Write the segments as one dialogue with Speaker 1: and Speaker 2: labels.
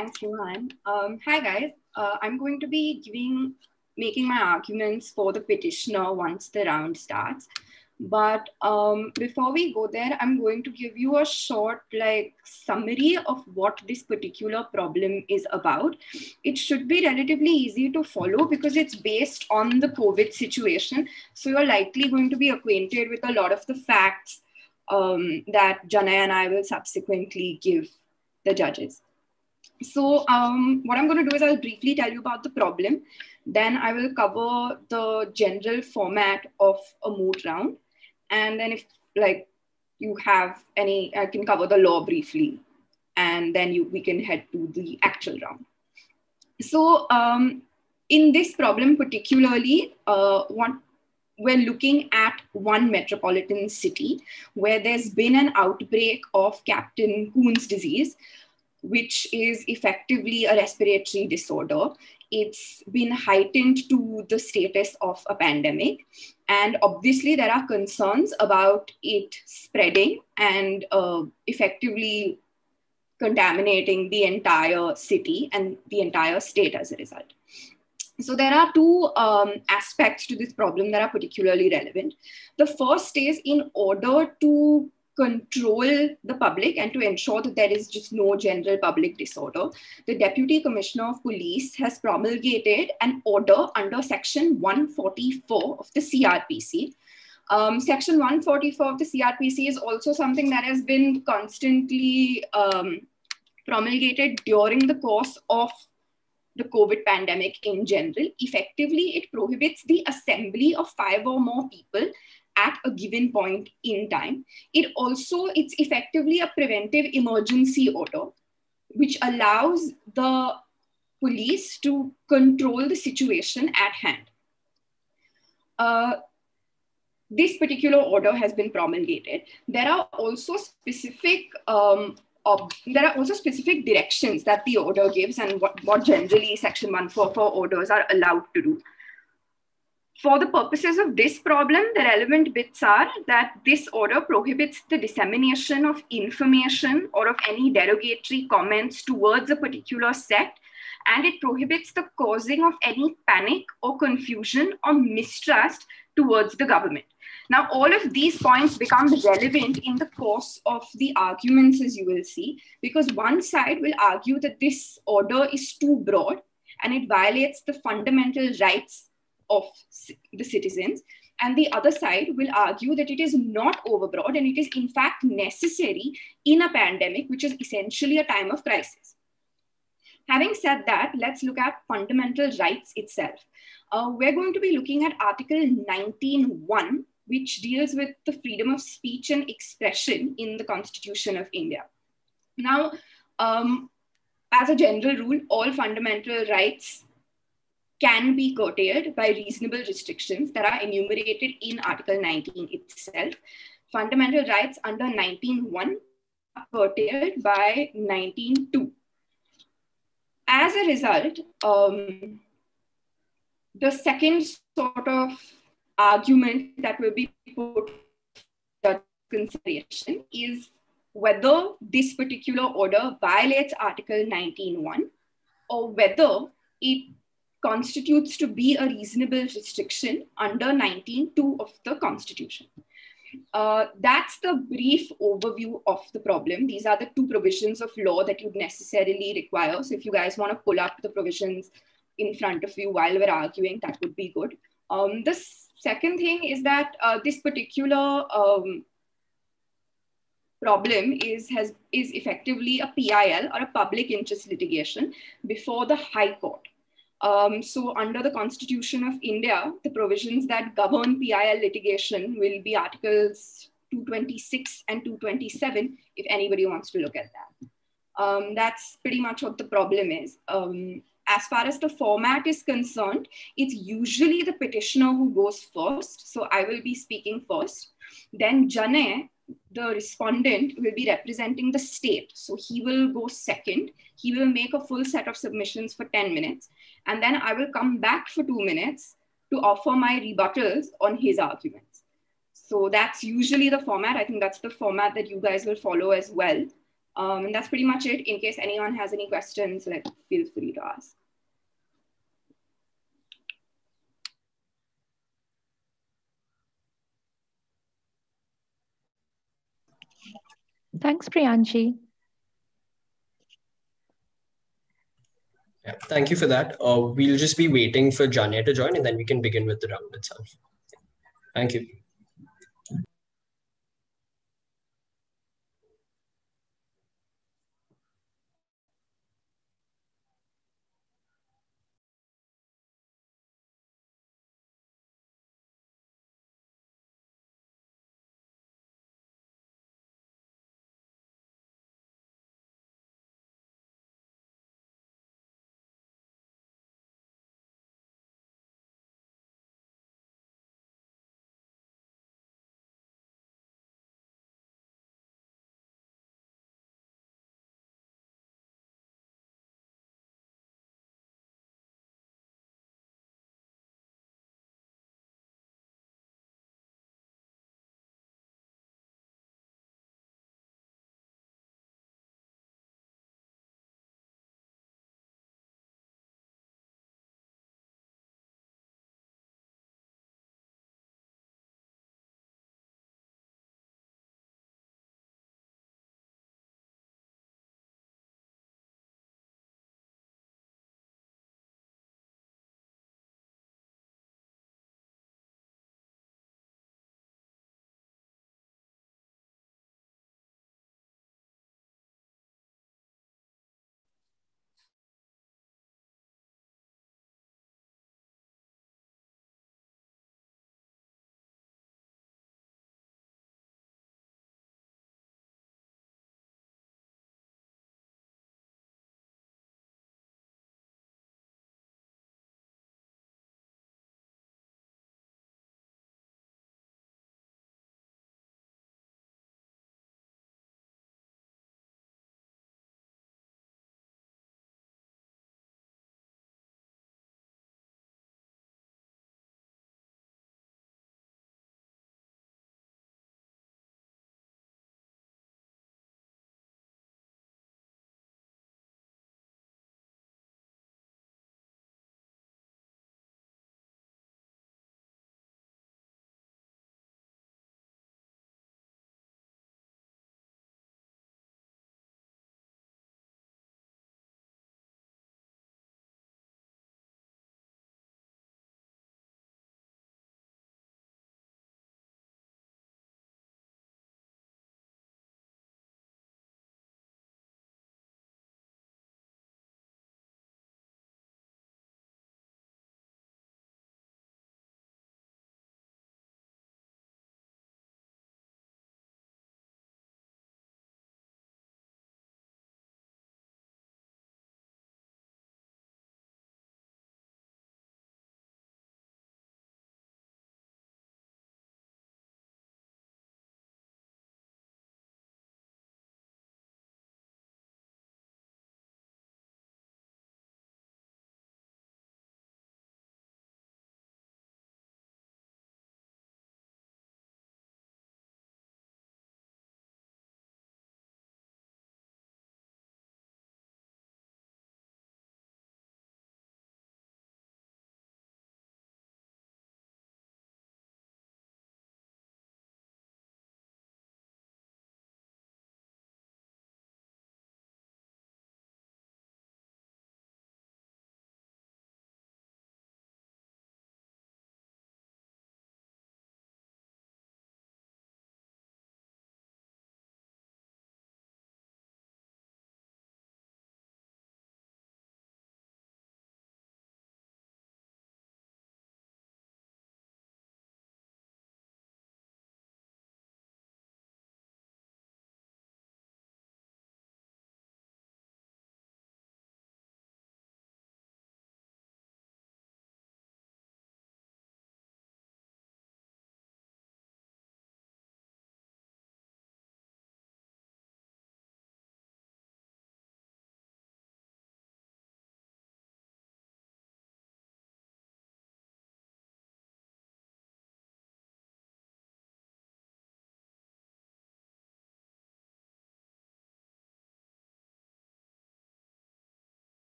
Speaker 1: Thanks, Rohan. Um, hi, guys. Uh, I'm going to be giving, making my arguments for the petitioner once the round starts. But um, before we go there, I'm going to give you a short like summary of what this particular problem is about. It should be relatively easy to follow because it's based on the COVID situation. So you're likely going to be acquainted with a lot of the facts um, that Janay and I will subsequently give the judges. So um, what I'm going to do is I'll briefly tell you about the problem. Then I will cover the general format of a moot round. And then if like you have any, I can cover the law briefly. And then you, we can head to the actual round. So um, in this problem particularly, uh, what we're looking at one metropolitan city where there's been an outbreak of Captain Coon's disease, which is effectively a respiratory disorder. It's been heightened to the status of a pandemic. And obviously, there are concerns about it spreading and uh, effectively contaminating the entire city and the entire state as a result. So there are two um, aspects to this problem that are particularly relevant. The first is in order to control the public and to ensure that there is just no general public disorder, the Deputy Commissioner of Police has promulgated an order under Section 144 of the CRPC. Um, Section 144 of the CRPC is also something that has been constantly um, promulgated during the course of the COVID pandemic in general. Effectively, it prohibits the assembly of five or more people at a given point in time. It also, it's effectively a preventive emergency order, which allows the police to control the situation at hand. Uh, this particular order has been promulgated. There are also specific um, there are also specific directions that the order gives and what, what generally section 144 orders are allowed to do for the purposes of this problem, the relevant bits are that this order prohibits the dissemination of information or of any derogatory comments towards a particular sect, and it prohibits the causing of any panic or confusion or mistrust towards the government. Now, all of these points become relevant in the course of the arguments, as you will see, because one side will argue that this order is too broad and it violates the fundamental rights of the citizens. And the other side will argue that it is not overbroad and it is, in fact, necessary in a pandemic, which is essentially a time of crisis. Having said that, let's look at fundamental rights itself. Uh, we're going to be looking at Article 19.1, which deals with the freedom of speech and expression in the Constitution of India. Now, um, as a general rule, all fundamental rights can be curtailed by reasonable restrictions that are enumerated in Article 19 itself. Fundamental rights under 19.1 are curtailed by 19.2. As a result, um, the second sort of argument that will be put for consideration is whether this particular order violates Article 19.1 or whether it constitutes to be a reasonable restriction under 19.2 of the Constitution. Uh, that's the brief overview of the problem. These are the two provisions of law that you'd necessarily require. So if you guys want to pull up the provisions in front of you while we're arguing, that would be good. Um, the second thing is that uh, this particular um, problem is has is effectively a PIL or a public interest litigation before the High Court. Um, so under the Constitution of India, the provisions that govern PIL litigation will be Articles 226 and 227, if anybody wants to look at that. Um, that's pretty much what the problem is. Um, as far as the format is concerned, it's usually the petitioner who goes first. So I will be speaking first. Then Janay the respondent will be representing the state. So he will go second. He will make a full set of submissions for 10 minutes. And then I will come back for two minutes to offer my rebuttals on his arguments. So that's usually the format. I think that's the format that you guys will follow as well. Um, and that's pretty much it. In case anyone has any questions, like feel free to ask.
Speaker 2: Thanks, Priyanshi.
Speaker 3: Yeah, thank you for that. Uh, we'll just be waiting for Janya to join and then we can begin with the round itself. Thank you.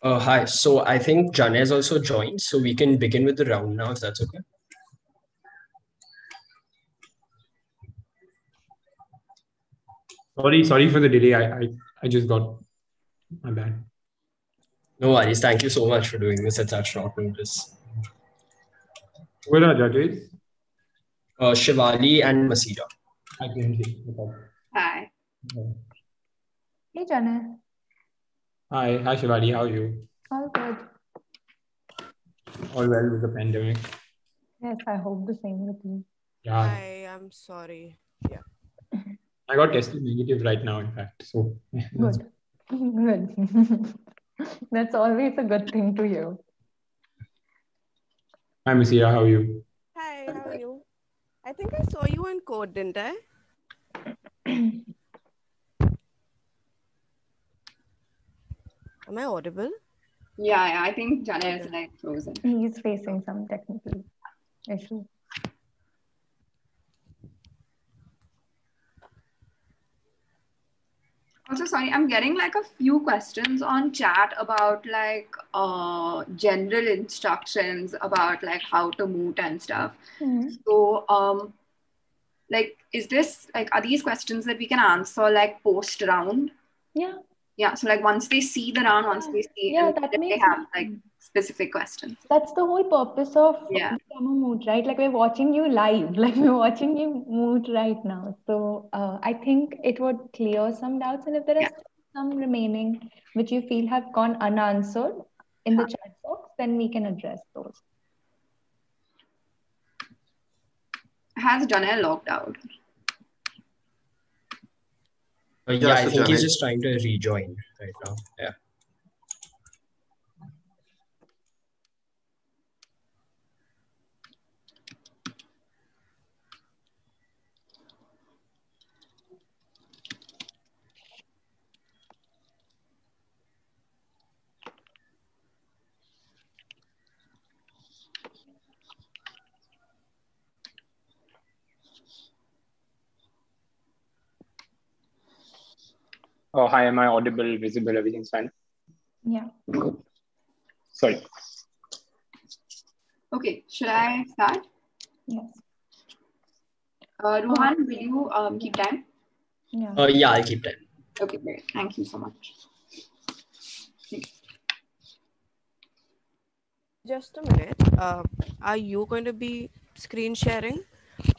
Speaker 3: Uh, hi. So I think Janez also joined, so we can begin with the round now, if that's okay.
Speaker 2: Sorry, sorry for the delay. I, I, I just got my bad.
Speaker 3: No worries. Thank you so much for doing this at such short notice.
Speaker 2: Who are the judges?
Speaker 3: Uh, Shivali and Masira.
Speaker 2: I can see. Okay.
Speaker 1: Hi.
Speaker 4: Hey, Jana.
Speaker 2: Hi, hi Shivali, how are you?
Speaker 4: All good.
Speaker 2: All well with the pandemic?
Speaker 4: Yes, I hope the same with you.
Speaker 2: Yeah,
Speaker 5: I am sorry. Yeah.
Speaker 2: I got tested negative right now, in fact. So
Speaker 4: Good. Good. That's always a good thing to hear.
Speaker 2: Hi, Masira, how are you?
Speaker 5: Hi, how are you? I think I saw you on code, didn't I? Am I audible?
Speaker 1: Yeah, yeah, I think Jana is like frozen.
Speaker 4: He's facing some technical issue.
Speaker 1: Also, sorry, I'm getting like a few questions on chat about like uh general instructions about like how to moot and stuff.
Speaker 4: Mhm.
Speaker 1: So, um, like, is this like are these questions that we can answer like post round?
Speaker 4: Yeah,
Speaker 1: Yeah. So, like, once they see the round, once they see,
Speaker 4: yeah, that
Speaker 1: they
Speaker 4: makes
Speaker 1: have like specific questions.
Speaker 4: That's the whole purpose of
Speaker 1: Yeah.
Speaker 4: A right? Like we're watching you live, like we're watching you moot right now. So uh, I think it would clear some doubts, and if there are
Speaker 1: Yeah.
Speaker 4: still some remaining which you feel have gone unanswered in the chat box, then we can address those.
Speaker 1: Has Jana logged out?
Speaker 3: Uh, yeah,
Speaker 6: Yeah,
Speaker 3: I think he's just trying to rejoin right now. Yeah.
Speaker 2: Oh, hi, am I audible, visible, everything's fine?
Speaker 4: Yeah.
Speaker 2: Sorry.
Speaker 1: Okay, should I start?
Speaker 4: Yes.
Speaker 1: Uh, Rohan, will you um, keep time?
Speaker 4: Yeah.
Speaker 3: Uh, yeah, I'll keep time.
Speaker 1: Okay, great. Thank you so much.
Speaker 5: Just a minute. Uh, are you going to be screen sharing,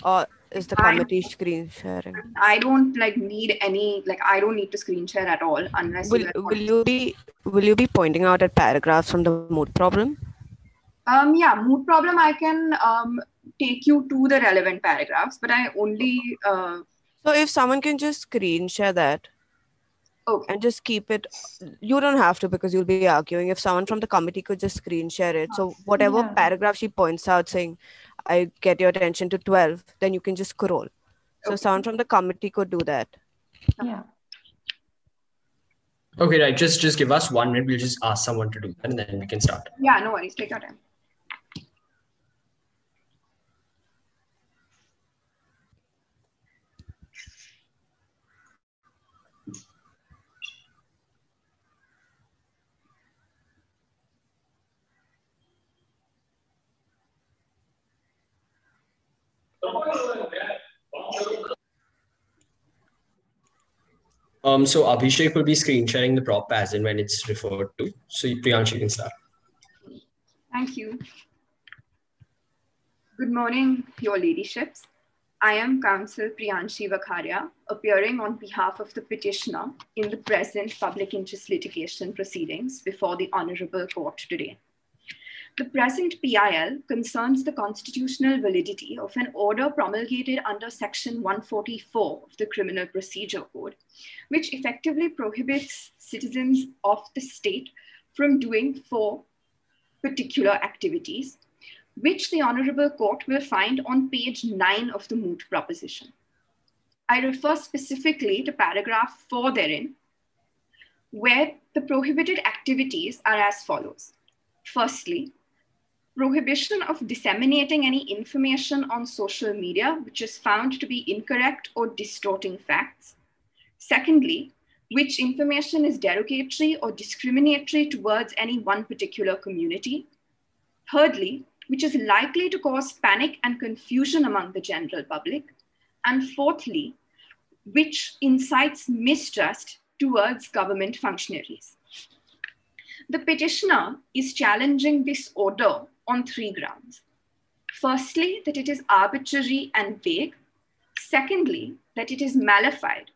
Speaker 5: or is the committee screen sharing?
Speaker 1: I don't like need any like I don't need to screen share at all unless
Speaker 5: Will
Speaker 1: you
Speaker 5: Will you be Will you be pointing out at paragraphs from the moot problem?
Speaker 1: Um, yeah, moot problem. I can um, take you to the relevant paragraphs, but I only. Uh,
Speaker 5: So if someone can just screen share that
Speaker 1: okay.
Speaker 5: and just keep it, you don't have to because you'll be arguing. If someone from the committee could just screen share it, so whatever
Speaker 4: Yeah.
Speaker 5: paragraph she points out saying, "I get your attention to 12," then you can just scroll. So
Speaker 1: Okay.
Speaker 5: someone from the committee could do that.
Speaker 4: Yeah.
Speaker 3: Okay, right. Just just give us one minute. We'll just ask someone to do that, and then we can start.
Speaker 1: Yeah, no worries. Take your time.
Speaker 3: Um, so Abhishek will be screen sharing the prop as and when it's referred to. So Priyansh, you can start.
Speaker 1: Thank you. Good morning, your ladyships. I am Counsel Priyanshi Vakharia, appearing on behalf of the petitioner in the present public interest litigation proceedings before the Honorable Court today. The present PIL concerns the constitutional validity of an order promulgated under Section 144 of the Criminal Procedure Code, which effectively prohibits citizens of the state from doing four particular activities, which the Honorable Court will find on page 9 of the moot proposition. I refer specifically to paragraph 4 therein, where the prohibited activities are as follows. Firstly, prohibition of disseminating any information on social media which is found to be incorrect or distorting facts. Secondly, which information is derogatory or discriminatory towards any one particular community. Thirdly, which is likely to cause panic and confusion among the general public. And fourthly, which incites mistrust towards government functionaries. The petitioner is challenging this order on three grounds. Firstly, that it is arbitrary and vague. Secondly, that it is mala fide.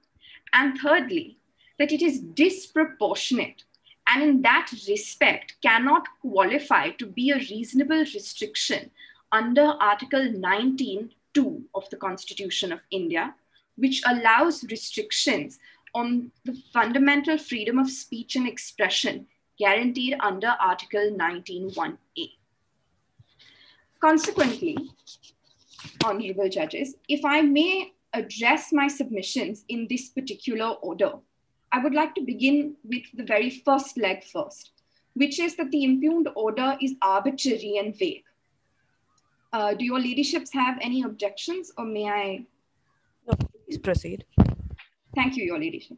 Speaker 1: And thirdly, that it is disproportionate and in that respect cannot qualify to be a reasonable restriction under Article 19.2 of the Constitution of India, which allows restrictions on the fundamental freedom of speech and expression guaranteed under Article 19.1a. Consequently, honorable judges, if I may address my submissions in this particular order, I would like to begin with the very first leg first, which is that the impugned order is arbitrary and vague. Uh, do your leaderships have any objections, or may I?
Speaker 5: No, please proceed.
Speaker 1: Thank you, your ladyship.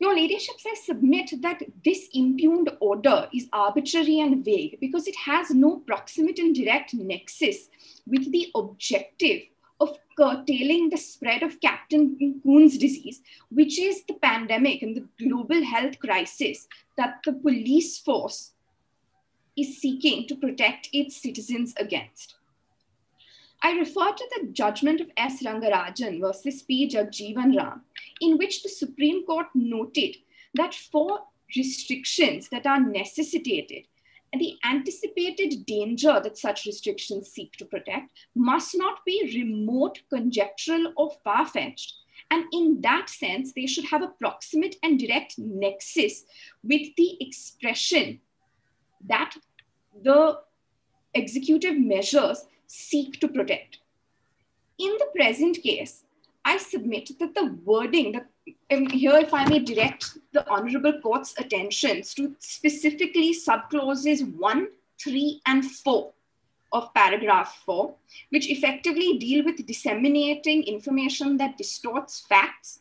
Speaker 1: Your ladyships, I submit that this impugned order is arbitrary and vague because it has no proximate and direct nexus with the objective of curtailing the spread of Captain Coon's disease, which is the pandemic and the global health crisis that the police force is seeking to protect its citizens against. I refer to the judgment of S. Rangarajan versus P. Jagjeevan Ram, in which the Supreme Court noted that for restrictions that are necessitated, and the anticipated danger that such restrictions seek to protect must not be remote, conjectural, or far fetched. And in that sense, they should have a proximate and direct nexus with the expression that the executive measures seek to protect. In the present case, I submit that the wording, that um, here if I may direct the Honorable Court's attentions to specifically subclauses 1, 3, and 4 of paragraph 4, which effectively deal with disseminating information that distorts facts.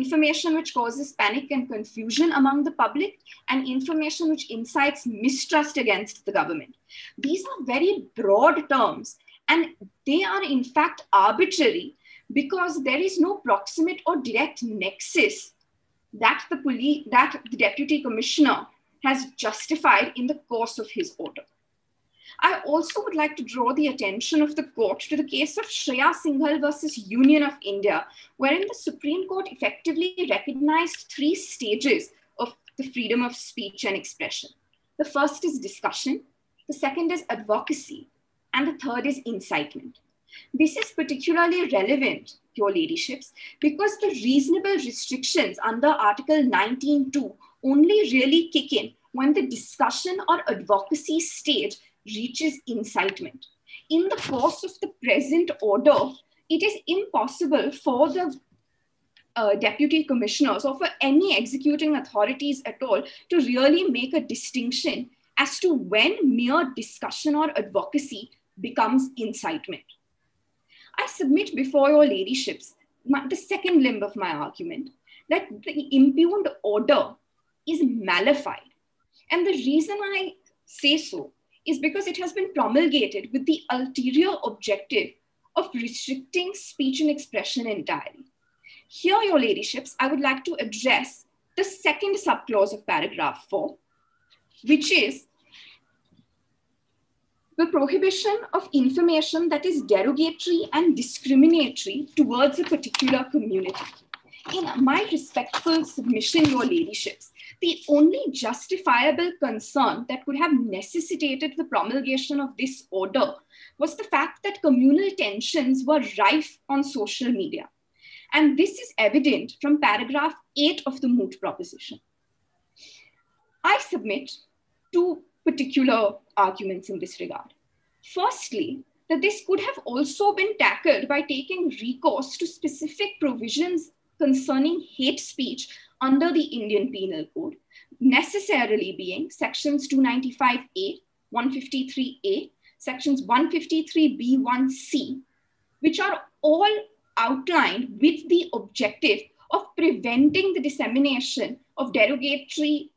Speaker 1: information which causes panic and confusion among the public, and information which incites mistrust against the government. These are very broad terms, and they are in fact arbitrary because there is no proximate or direct nexus that the police, that the deputy commissioner has justified in the course of his order. I also would like to draw the attention of the court to the case of Shreya Singhal versus Union of India, wherein the Supreme Court effectively recognized three stages of the freedom of speech and expression. The first is discussion, the second is advocacy, and the third is incitement. This is particularly relevant, your ladyships, because the reasonable restrictions under Article 19.2 only really kick in when the discussion or advocacy stage reaches incitement. In the course of the present order, it is impossible for the uh, deputy commissioners or for any executing authorities at all to really make a distinction as to when mere discussion or advocacy becomes incitement. I submit before your ladyships my, the second limb of my argument that the impugned order is mala fide. And the reason I say so is because it has been promulgated with the ulterior objective of restricting speech and expression entirely. Here, your ladyships, I would like to address the second subclause of paragraph 4, which is the prohibition of information that is derogatory and discriminatory towards a particular community. In my respectful submission, your ladyships, the only justifiable concern that could have necessitated the promulgation of this order was the fact that communal tensions were rife on social media. And this is evident from paragraph 8 of the moot proposition. I submit two particular arguments in this regard. Firstly, that this could have also been tackled by taking recourse to specific provisions concerning hate speech under the Indian Penal Code, necessarily being sections 295A, 153A, sections 153B1C, which are all outlined with the objective of preventing the dissemination of derogatory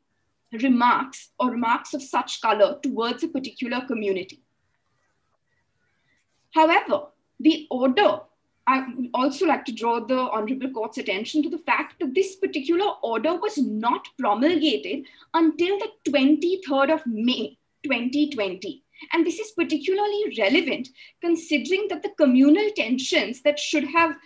Speaker 1: remarks or remarks of such color towards a particular community. However, the order, I would also like to draw the Honorable Court's attention to the fact that this particular order was not promulgated until the 23rd of May 2020. And this is particularly relevant considering that the communal tensions that should have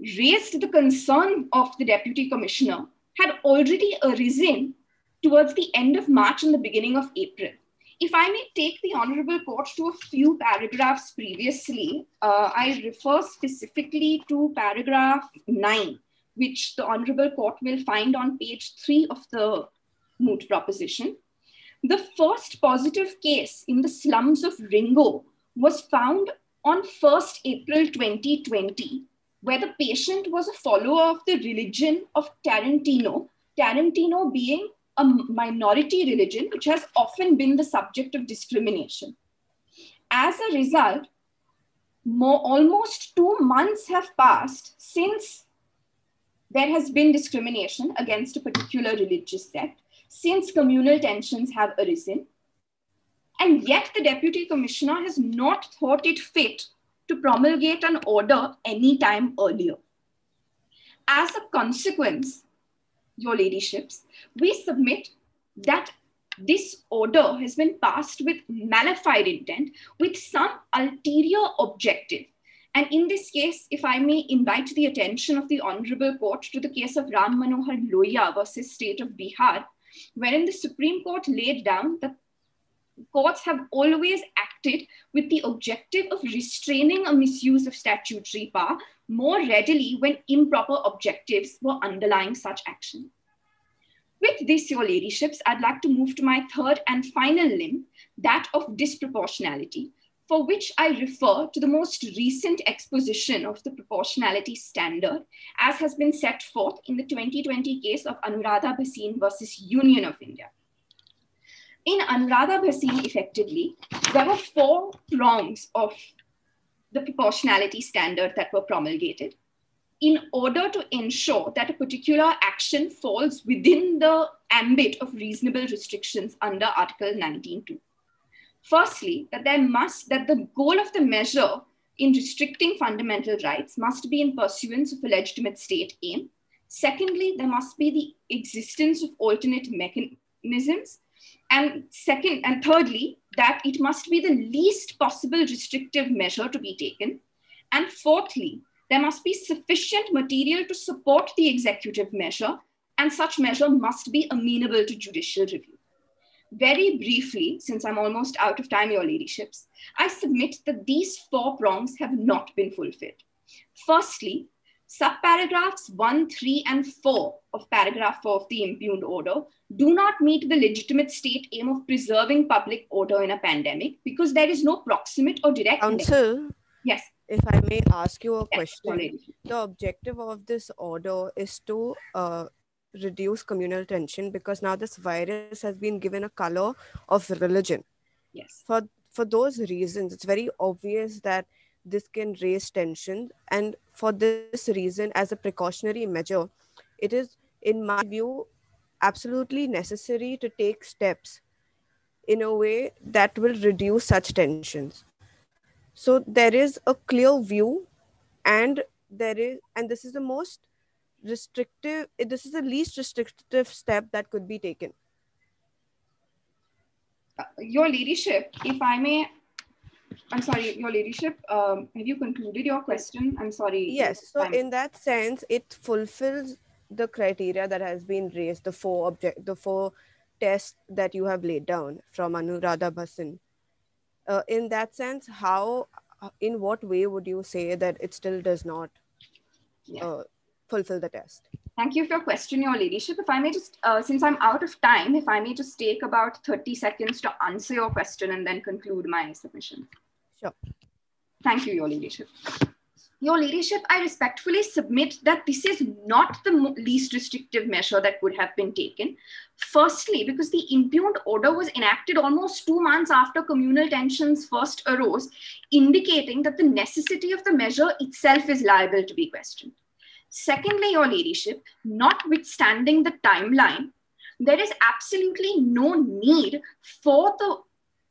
Speaker 1: raised the concern of the Deputy Commissioner had already arisen towards the end of March and the beginning of April. If I may take the Honorable Court to a few paragraphs previously, uh, I refer specifically to paragraph 9, which the Honorable Court will find on page 3 of the moot proposition. The first positive case in the slums of Ringo was found on 1st April 2020, where the patient was a follower of the religion of Tarantino, Tarantino being a minority religion, which has often been the subject of discrimination. As a result, more, almost two months have passed since there has been discrimination against a particular religious sect, since communal tensions have arisen. And yet, the deputy commissioner has not thought it fit to promulgate an order any time earlier. As a consequence, your ladyships, we submit that this order has been passed with mala fide intent with some ulterior objective. And in this case, if I may invite the attention of the Honorable Court to the case of Ram Manohar Lohia versus State of Bihar, wherein the Supreme Court laid down that courts have always acted with the objective of restraining a misuse of statutory power more readily when improper objectives were underlying such action. With this, your ladyships, I'd like to move to my third and final limb, that of disproportionality, for which I refer to the most recent exposition of the proportionality standard, as has been set forth in the 2020 case of Anuradha Bhasin versus Union of India. In Anuradha Bhasin, effectively, there were four prongs of the proportionality standard that were promulgated. in order to ensure that a particular action falls within the ambit of reasonable restrictions under Article 19.2. Firstly, that there must, that the goal of the measure in restricting fundamental rights must be in pursuance of a legitimate state aim. Secondly, there must be the existence of alternate mechanisms. And second, and thirdly, that it must be the least possible restrictive measure to be taken. And fourthly, there must be sufficient material to support the executive measure, and such measure must be amenable to judicial review. Very briefly, since I'm almost out of time, Your Ladyships, I submit that these four prongs have not been fulfilled. Firstly, subparagraphs 1, 3, and 4 of paragraph 4 of the impugned order do not meet the legitimate state aim of preserving public order in a pandemic because there is no proximate or direct.
Speaker 5: Counsel,
Speaker 1: yes.
Speaker 5: If I may ask you a
Speaker 1: Yes,
Speaker 5: question, the objective of this order is to uh, reduce communal tension because now this virus has been given a color of religion.
Speaker 1: Yes.
Speaker 5: For for those reasons, it's very obvious that this can raise tension, and for this reason, as a precautionary measure, it is, in my view, absolutely necessary to take steps in a way that will reduce such tensions. So there is a clear view, and there is, and this is the most restrictive. This is the least restrictive step that could be taken.
Speaker 1: Uh, Your Ladyship, if I may, I'm sorry, Your Ladyship, um, have you concluded your question? I'm sorry.
Speaker 5: Yes. So
Speaker 1: I'm-
Speaker 5: in that sense, it fulfills the criteria that has been raised, the four object, the four tests that you have laid down from Anuradha Bhasin. Uh, in that sense, how, in what way would you say that it still does not
Speaker 1: Yes.
Speaker 5: uh, fulfill the test?
Speaker 1: Thank you for your question, Your Ladyship. If I may just, uh, since I'm out of time, if I may just take about 30 seconds to answer your question and then conclude my submission.
Speaker 5: Sure.
Speaker 1: Thank you, Your Ladyship. Your Ladyship, I respectfully submit that this is not the least restrictive measure that could have been taken. Firstly, because the impugned order was enacted almost two months after communal tensions first arose, indicating that the necessity of the measure itself is liable to be questioned. Secondly, Your Ladyship, notwithstanding the timeline, there is absolutely no need for the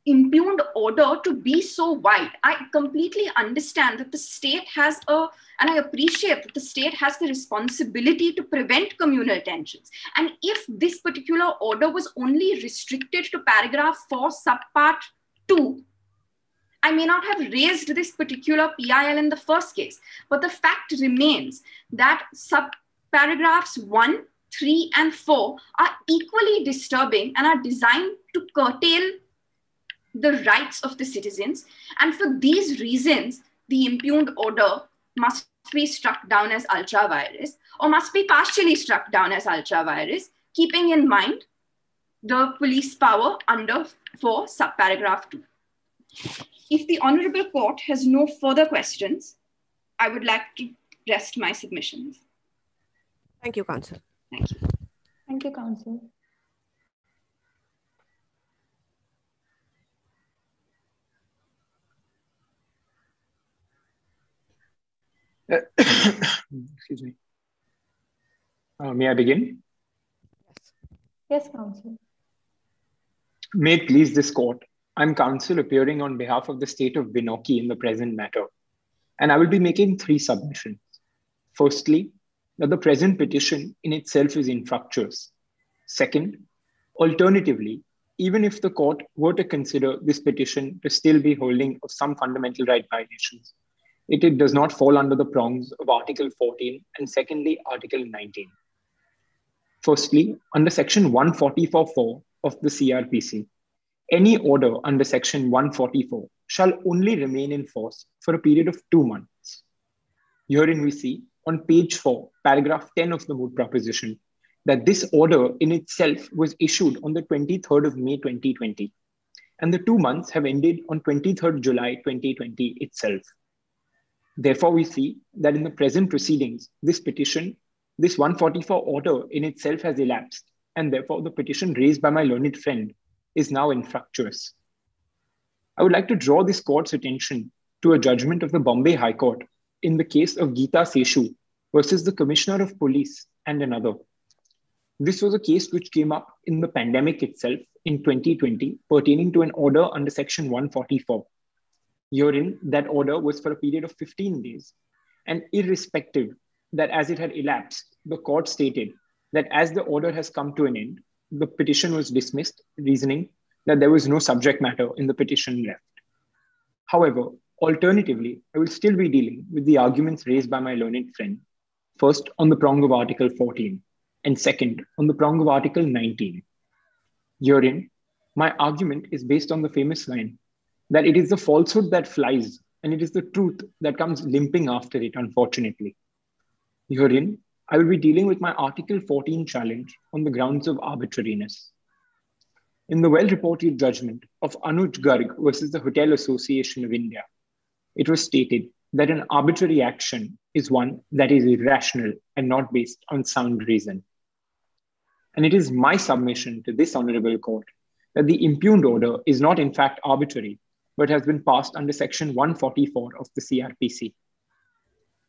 Speaker 1: impugned order to be so wide. I completely understand that the state has a, and I appreciate that the state has the responsibility to prevent communal tensions. And if this particular order was only restricted to paragraph 4, subpart 2, I may not have raised this particular PIL in the first case, but the fact remains that subparagraphs 1, 3, and 4 are equally disturbing and are designed to curtail the rights of the citizens. And for these reasons, the impugned order must be struck down as ultra vires or must be partially struck down as ultra vires, keeping in mind the police power under 4 subparagraph 2. If the Honorable Court has no further questions, I would like to rest my submissions.
Speaker 5: Thank you, Counsel.
Speaker 1: Thank you.
Speaker 4: Thank you, Counsel.
Speaker 2: Excuse me. Uh, may I begin?
Speaker 4: Yes, Counsel.
Speaker 2: May it please this court. I'm counsel appearing on behalf of the state of Binoki in the present matter, and I will be making three submissions. Firstly, that the present petition in itself is infructuous. Second, alternatively, even if the court were to consider this petition to still be holding of some fundamental right violations, it, it does not fall under the prongs of Article 14 and secondly, Article 19. Firstly, under Section 144.4 of the CRPC, any order under Section 144 shall only remain in force for a period of two months. Herein we see on page 4, paragraph 10 of the moot proposition, that this order in itself was issued on the 23rd of May 2020, and the two months have ended on 23rd July 2020 itself. Therefore, we see that in the present proceedings, this petition, this 144 order in itself has elapsed, and therefore the petition raised by my learned friend is now infructuous. I would like to draw this court's attention to a judgment of the Bombay High Court in the case of Geeta Seshu versus the Commissioner of Police and another. This was a case which came up in the pandemic itself in 2020 pertaining to an order under Section 144. Herein, that order was for a period of 15 days. And irrespective that as it had elapsed, the court stated that as the order has come to an end, the petition was dismissed, reasoning that there was no subject matter in the petition left. However, alternatively, I will still be dealing with the arguments raised by my learned friend, first on the prong of Article 14, and second on the prong of Article 19. Herein, my argument is based on the famous line that it is the falsehood that flies and it is the truth that comes limping after it, unfortunately. Herein, I will be dealing with my Article 14 challenge on the grounds of arbitrariness. In the well reported judgment of Anuj Garg versus the Hotel Association of India, it was stated that an arbitrary action is one that is irrational and not based on sound reason. And it is my submission to this honorable court that the impugned order is not in fact arbitrary, but has been passed under section 144 of the CRPC.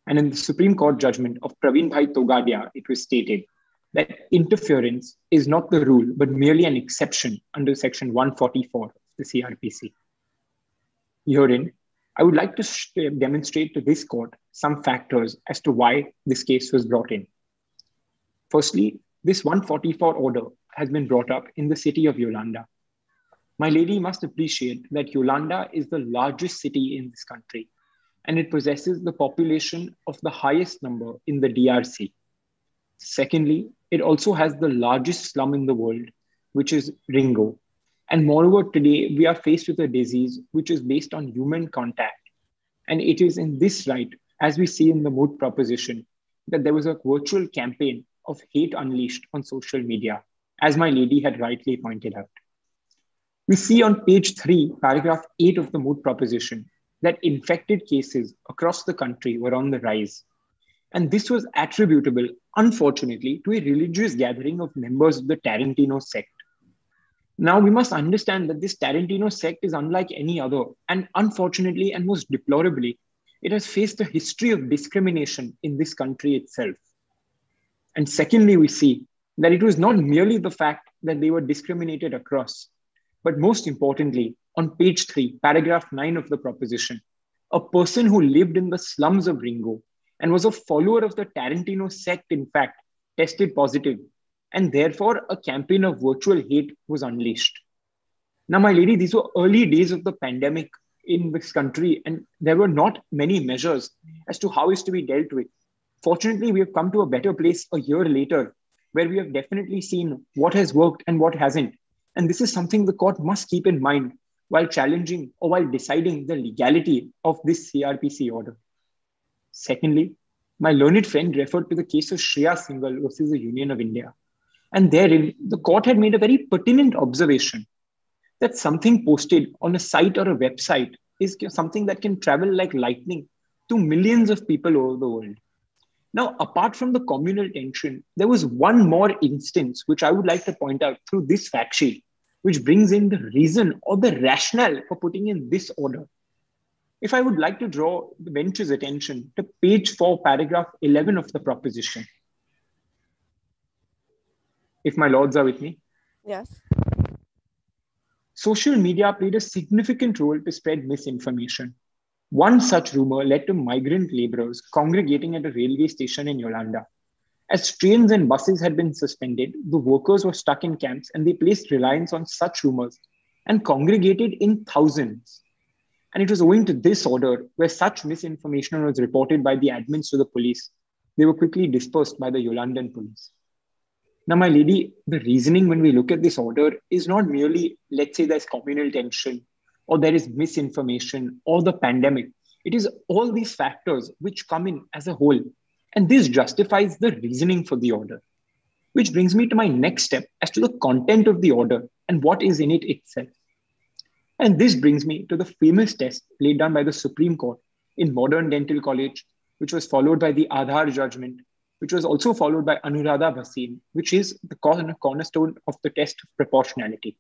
Speaker 2: And in the Supreme Court judgment of Praveen Bhai Togadia, it was stated that interference is not the rule, but merely an exception under section 144 of the CRPC. Herein, I would like to demonstrate to this court some factors as to why this case was brought in. Firstly, this 144 order has been brought up in the city of Yolanda. My lady must appreciate that Yolanda is the largest city in this country, and it possesses the population of the highest number in the DRC. Secondly, it also has the largest slum in the world, which is Ringo. And moreover, today we are faced with a disease which is based on human contact. And it is in this light, as we see in the moot proposition, that there was a virtual campaign of hate unleashed on social media, as my lady had rightly pointed out. We see on page three, paragraph eight of the moot proposition, that infected cases across the country were on the rise. And this was attributable, unfortunately, to a religious gathering of members of the Tarantino sect. Now, we must understand that this Tarantino sect is unlike any other, and unfortunately, and most deplorably, it has faced a history of discrimination in this country itself. And secondly, we see that it was not merely the fact that they were discriminated across, but most importantly, on page three, paragraph nine of the proposition, a person who lived in the slums of Ringo and was a follower of the Tarantino sect, in fact, tested positive, and therefore a campaign of virtual hate was unleashed. Now, my lady, these were early days of the pandemic in this country, and there were not many measures as to how is to be dealt with. Fortunately, we have come to a better place a year later, where we have definitely seen what has worked and what hasn't. And this is something the court must keep in mind while challenging or while deciding the legality of this CRPC order. Secondly, my learned friend referred to the case of Shreya Singhal versus the Union of India. And therein, the court had made a very pertinent observation that something posted on a site or a website is something that can travel like lightning to millions of people over the world. Now, apart from the communal tension, there was one more instance which I would like to point out through this fact sheet, which brings in the reason or the rationale for putting in this order. If I would like to draw the bench's attention to page 4, paragraph 11 of the proposition. If my lords are with me.
Speaker 5: Yes.
Speaker 2: Social media played a significant role to spread misinformation. One such rumor led to migrant laborers congregating at a railway station in Yolanda. As trains and buses had been suspended, the workers were stuck in camps and they placed reliance on such rumors and congregated in thousands. And it was owing to this order where such misinformation was reported by the admins to the police. They were quickly dispersed by the Yolandan police. Now, my lady, the reasoning when we look at this order is not merely, let's say, there's communal tension or there is misinformation or the pandemic. It is all these factors which come in as a whole. And this justifies the reasoning for the order. Which brings me to my next step as to the content of the order and what is in it itself. And this brings me to the famous test laid down by the Supreme Court in Modern Dental College, which was followed by the Aadhar judgment, which was also followed by Anuradha Bhasin, which is the cornerstone of the test of proportionality.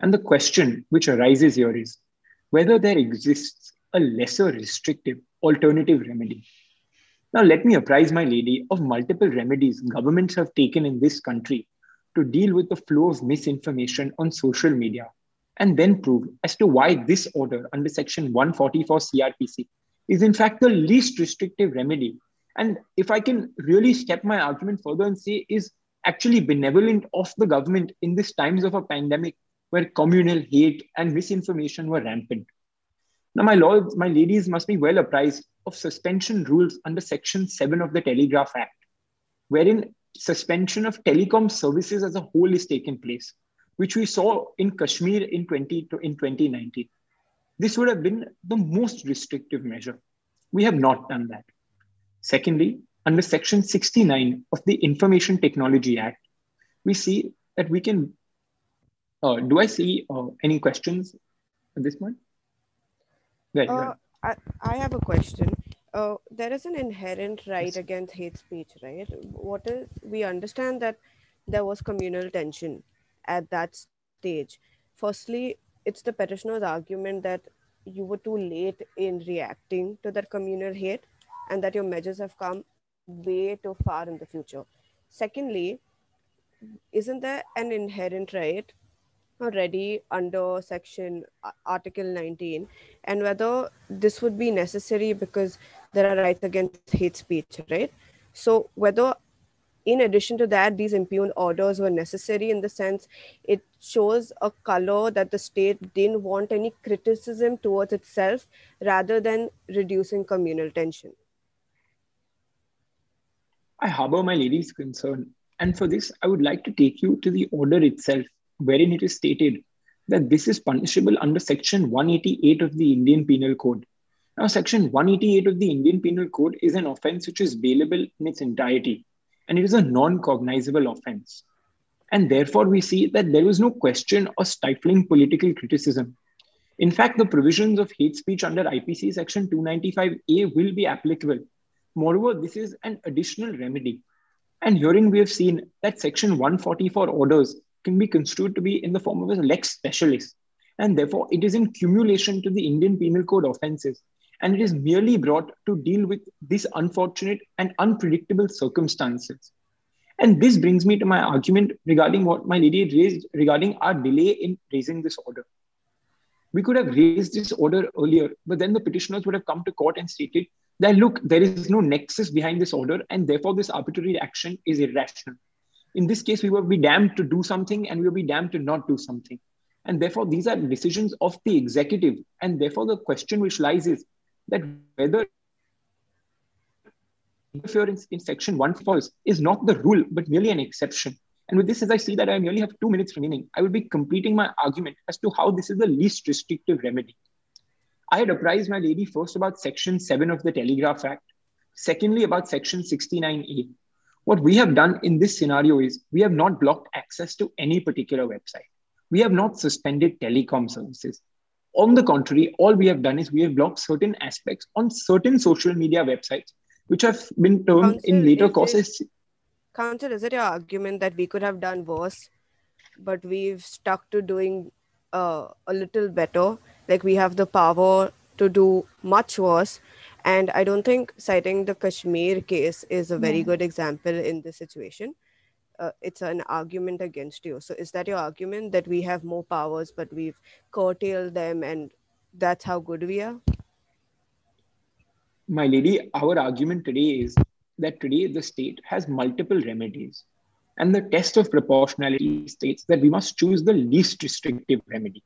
Speaker 2: And the question which arises here is whether there exists a lesser restrictive alternative remedy. Now, let me apprise my lady of multiple remedies governments have taken in this country to deal with the flow of misinformation on social media and then prove as to why this order under section 144 CRPC is in fact the least restrictive remedy. And if I can really step my argument further and say is actually benevolent of the government in these times of a pandemic where communal hate and misinformation were rampant. Now, my lords, my ladies must be well apprised of suspension rules under Section 7 of the Telegraph Act, wherein suspension of telecom services as a whole is taken place, which we saw in Kashmir in, 20, in 2019. This would have been the most restrictive measure. We have not done that. Secondly, under Section 69 of the Information Technology Act, we see that we can. Uh, do I see uh, any questions at this point?
Speaker 5: Yeah, uh, I, I have a question. Uh, there is an inherent right against hate speech, right? What is we understand that there was communal tension at that stage. Firstly, it's the petitioner's argument that you were too late in reacting to that communal hate and that your measures have come way too far in the future. Secondly, isn't there an inherent right already under section uh, article 19 and whether this would be necessary because there are rights against hate speech right? So whether in addition to that these impugned orders were necessary in the sense it shows a color that the state didn't want any criticism towards itself rather than reducing communal tension.
Speaker 2: I harbor my lady's concern. And for this i would like to take you to the order itself wherein it is stated that this is punishable under Section 188 of the Indian Penal Code. Now, Section 188 of the Indian Penal Code is an offense which is bailable in its entirety, and it is a non cognizable offense. And therefore, we see that there was no question of stifling political criticism. In fact, the provisions of hate speech under IPC Section 295A will be applicable. Moreover, this is an additional remedy. And herein, we have seen that Section 144 orders can be construed to be in the form of a lex specialis. And therefore, it is in cumulation to the Indian Penal Code offenses. And it is merely brought to deal with these unfortunate and unpredictable circumstances. And this brings me to my argument regarding what my lady raised regarding our delay in raising this order. We could have raised this order earlier, but then the petitioners would have come to court and stated that, look, there is no nexus behind this order, and therefore this arbitrary action is irrational in this case, we will be damned to do something and we will be damned to not do something. And therefore, these are decisions of the executive. And therefore, the question which lies is that whether interference in section one falls is not the rule, but merely an exception. And with this, as I see that I merely have two minutes remaining, I will be completing my argument as to how this is the least restrictive remedy. I had apprised my lady first about section 7 of the Telegraph Act, secondly, about section 69A. What we have done in this scenario is we have not blocked access to any particular website. We have not suspended telecom services. On the contrary, all we have done is we have blocked certain aspects on certain social media websites, which have been termed Council, in later courses.
Speaker 5: Counsel, is it your argument that we could have done worse, but we've stuck to doing uh, a little better? Like we have the power to do much worse, and I don't think citing the Kashmir case is a very yeah. good example in this situation. Uh, it's an argument against you. So, is that your argument that we have more powers, but we've curtailed them, and that's how good we are?
Speaker 2: My lady, our argument today is that today the state has multiple remedies. And the test of proportionality states that we must choose the least restrictive remedy.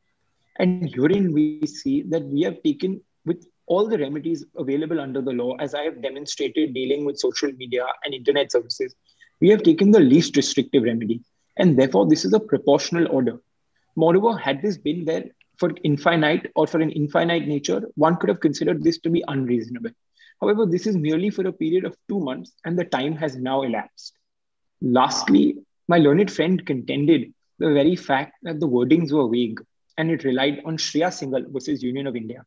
Speaker 2: And herein we see that we have taken with all the remedies available under the law, as I have demonstrated dealing with social media and internet services, we have taken the least restrictive remedy. And therefore, this is a proportional order. Moreover, had this been there for infinite or for an infinite nature, one could have considered this to be unreasonable. However, this is merely for a period of two months, and the time has now elapsed. Lastly, my learned friend contended the very fact that the wordings were vague and it relied on Shreya Singhal versus Union of India.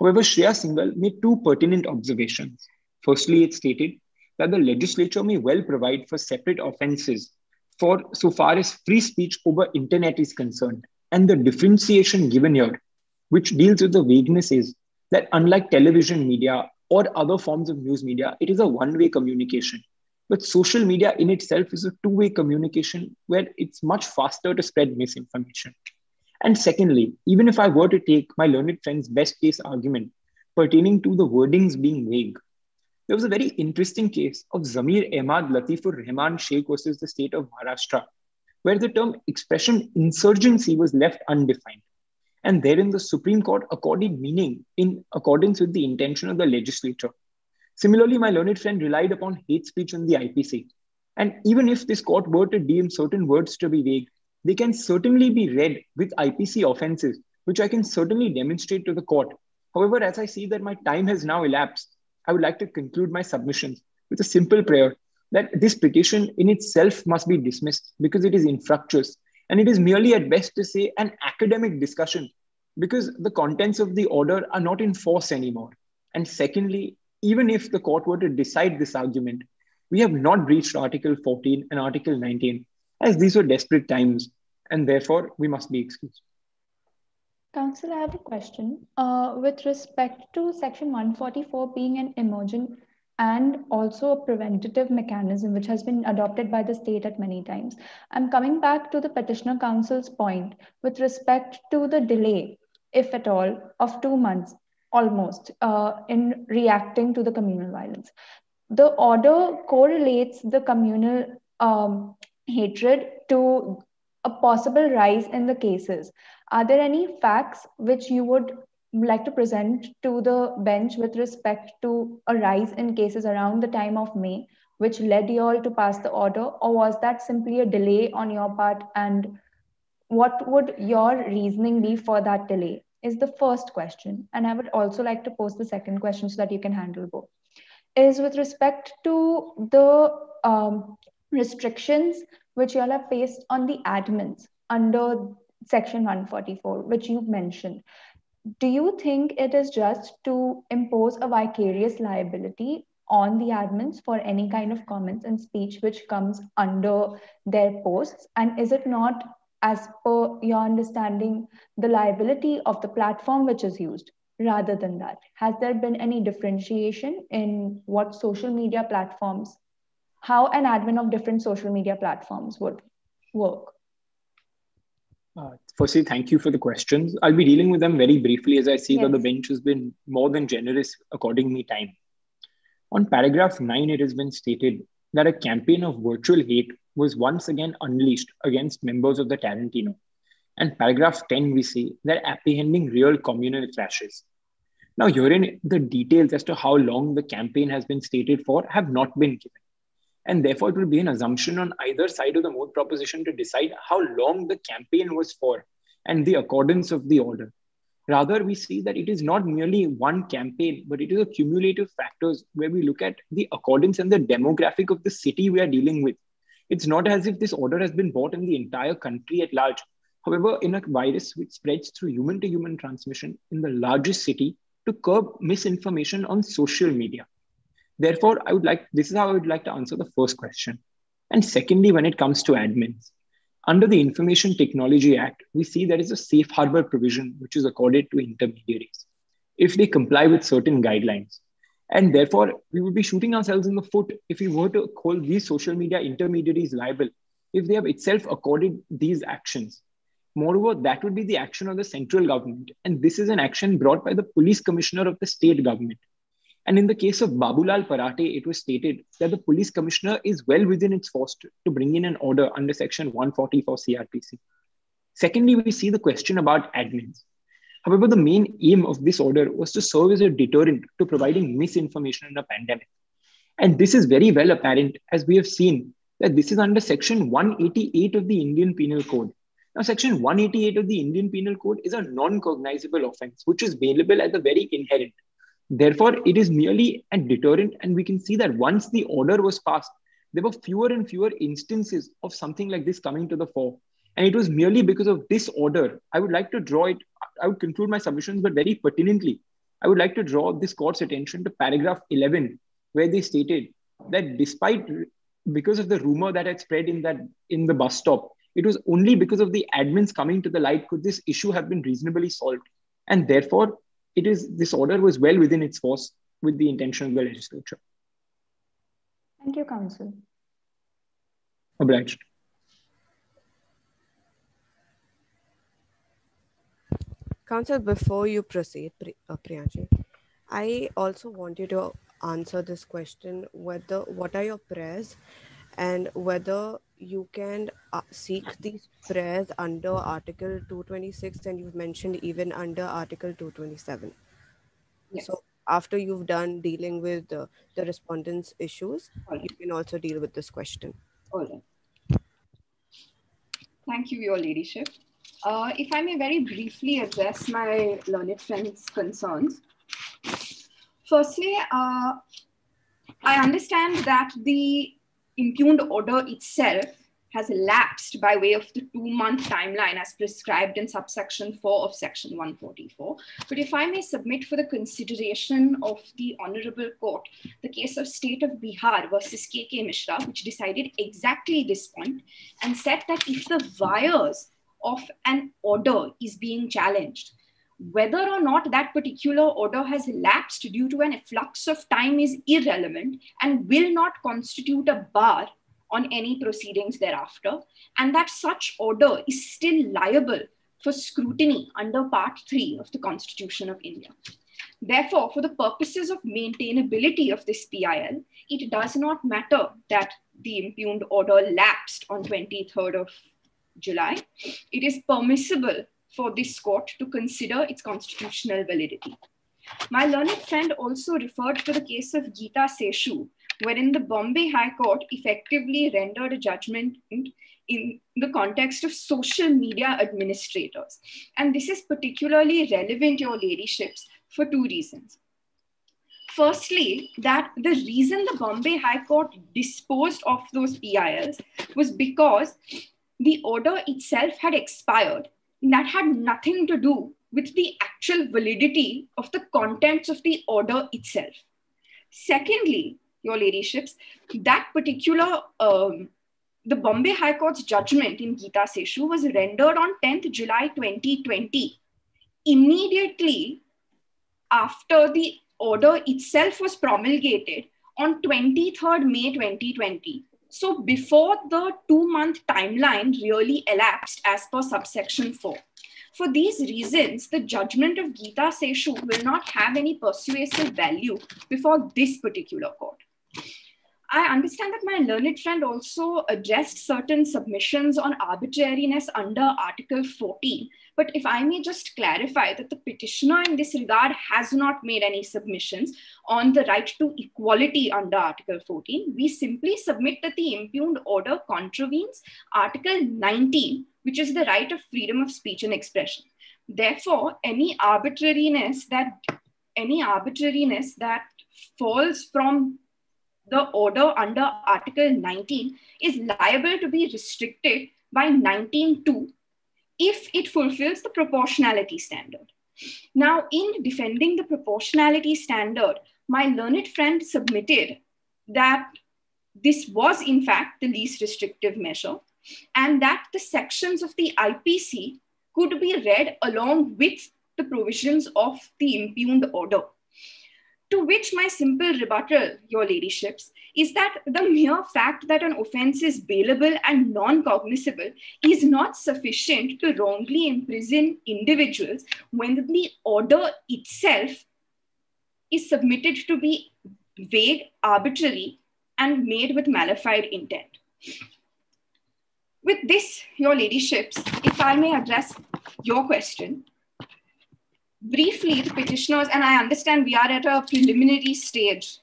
Speaker 2: However, Shreya Singhal made two pertinent observations. Firstly, it stated that the legislature may well provide for separate offenses for so far as free speech over internet is concerned. And the differentiation given here, which deals with the vagueness, is that unlike television media, or other forms of news media, it is a one way communication. But social media in itself is a two way communication where it's much faster to spread misinformation. And secondly, even if I were to take my learned friend's best case argument pertaining to the wordings being vague, there was a very interesting case of Zamir Ahmad Latifur Rahman Sheikh versus the state of Maharashtra, where the term expression insurgency was left undefined. And therein, the Supreme Court accorded meaning in accordance with the intention of the legislature. Similarly, my learned friend relied upon hate speech in the IPC. And even if this court were to deem certain words to be vague, they can certainly be read with IPC offenses, which I can certainly demonstrate to the court. However, as I see that my time has now elapsed, I would like to conclude my submissions with a simple prayer that this petition in itself must be dismissed because it is infructuous and it is merely at best to say an academic discussion because the contents of the order are not in force anymore. And secondly, even if the court were to decide this argument, we have not breached Article 14 and Article 19 as these were desperate times and therefore we must be excused.
Speaker 4: Counsel, I have a question. Uh, with respect to Section 144 being an emergent and also a preventative mechanism which has been adopted by the state at many times, I'm coming back to the petitioner counsel's point with respect to the delay, if at all, of two months almost uh, in reacting to the communal violence. The order correlates the communal um, hatred to a possible rise in the cases. Are there any facts which you would like to present to the bench with respect to a rise in cases around the time of May, which led you all to pass the order, or was that simply a delay on your part? And what would your reasoning be for that delay? Is the first question. And I would also like to pose the second question so that you can handle both. Is with respect to the um, restrictions which you all have faced on the admins under section 144, which you've mentioned. Do you think it is just to impose a vicarious liability on the admins for any kind of comments and speech which comes under their posts? And is it not, as per your understanding, the liability of the platform which is used? Rather than that, has there been any differentiation in what social media platforms, how an admin of different social media platforms would work?
Speaker 2: Uh, firstly, thank you for the questions. I'll be dealing with them very briefly as I see yes. that the bench has been more than generous according me time. On paragraph 9, it has been stated that a campaign of virtual hate was once again unleashed against members of the Tarantino. And paragraph 10, we see that apprehending real communal clashes. Now, herein, the details as to how long the campaign has been stated for have not been given. And therefore, it will be an assumption on either side of the moot proposition to decide how long the campaign was for and the accordance of the order. Rather, we see that it is not merely one campaign, but it is a cumulative factors where we look at the accordance and the demographic of the city we are dealing with. It's not as if this order has been bought in the entire country at large. However, in a virus which spreads through human to human transmission in the largest city to curb misinformation on social media. Therefore, I would like this is how I would like to answer the first question. And secondly, when it comes to admins, under the Information Technology Act, we see there is a safe harbor provision which is accorded to intermediaries if they comply with certain guidelines. And therefore, we would be shooting ourselves in the foot if we were to hold these social media intermediaries liable if they have itself accorded these actions. Moreover, that would be the action of the central government. And this is an action brought by the police commissioner of the state government. And in the case of Babulal Parate, it was stated that the police commissioner is well within its force to, bring in an order under section 144 CRPC. Secondly, we see the question about admins. However, the main aim of this order was to serve as a deterrent to providing misinformation in a pandemic. And this is very well apparent as we have seen that this is under section 188 of the Indian Penal Code. Now, section 188 of the Indian Penal Code is a non cognizable offense, which is bailable at the very inherent. Therefore, it is merely a deterrent. And we can see that once the order was passed, there were fewer and fewer instances of something like this coming to the fore. And it was merely because of this order. I would like to draw it, I would conclude my submissions, but very pertinently, I would like to draw this court's attention to paragraph 11, where they stated that despite, because of the rumor that had spread in that in the bus stop, it was only because of the admins coming to the light could this issue have been reasonably solved. And therefore, it is this order was well within its force with the intention of the legislature.
Speaker 4: Thank you, Counsel.
Speaker 2: Obliged.
Speaker 5: Counsel, before you proceed, Pri- uh, Priyanshi, I also want you to answer this question: whether what are your prayers, and whether you can uh, seek these prayers under Article 226, and you've mentioned even under Article 227.
Speaker 1: Yes.
Speaker 5: So after you've done dealing with uh, the respondents' issues,
Speaker 1: right.
Speaker 5: you can also deal with this question.
Speaker 1: All right. Thank you, Your Ladyship. Uh, if I may very briefly address my learned friend's concerns. Firstly, uh, I understand that the impugned order itself has lapsed by way of the two month timeline as prescribed in subsection 4 of section 144. But if I may submit for the consideration of the Honorable Court the case of State of Bihar versus KK Mishra, which decided exactly this point and said that if the vires of an order is being challenged, whether or not that particular order has lapsed due to an efflux of time is irrelevant and will not constitute a bar on any proceedings thereafter, and that such order is still liable for scrutiny under Part 3 of the Constitution of India. Therefore, for the purposes of maintainability of this PIL, it does not matter that the impugned order lapsed on 23rd of July. It is permissible for this court to consider its constitutional validity. My learned friend also referred to the case of Geeta Seshu, wherein the Bombay High Court effectively rendered a judgment in the context of social media administrators. And this is particularly relevant, Your Ladyships, for two reasons. Firstly, that the reason the Bombay High Court disposed of those PILs was because the order itself had expired. That had nothing to do with the actual validity of the contents of the order itself. Secondly, your ladyships, that particular, um, the Bombay High Court's judgment in Geeta Seshu was rendered on 10th July 2020, immediately after the order itself was promulgated on 23rd May 2020. So before the two month timeline really elapsed as per subsection 4. For these reasons, the judgment of Geeta Seshu will not have any persuasive value before this particular court. I understand that my learned friend also addressed certain submissions on arbitrariness under Article 14. But if I may just clarify that the petitioner in this regard has not made any submissions on the right to equality under Article 14, we simply submit that the impugned order contravenes Article 19, which is the right of freedom of speech and expression. Therefore, any arbitrariness that any arbitrariness that falls from the order under Article 19 is liable to be restricted by 19.2 if it fulfills the proportionality standard. Now, in defending the proportionality standard, my learned friend submitted that this was, in fact, the least restrictive measure, and that the sections of the IPC could be read along with the provisions of the impugned order. To which my simple rebuttal, your ladyships, is that the mere fact that an offense is bailable and non cognizable is not sufficient to wrongly imprison individuals when the order itself is submitted to be vague, arbitrary, and made with mala fide intent. With this, your ladyships, if I may address your question, briefly, the petitioners, and I understand we are at a preliminary stage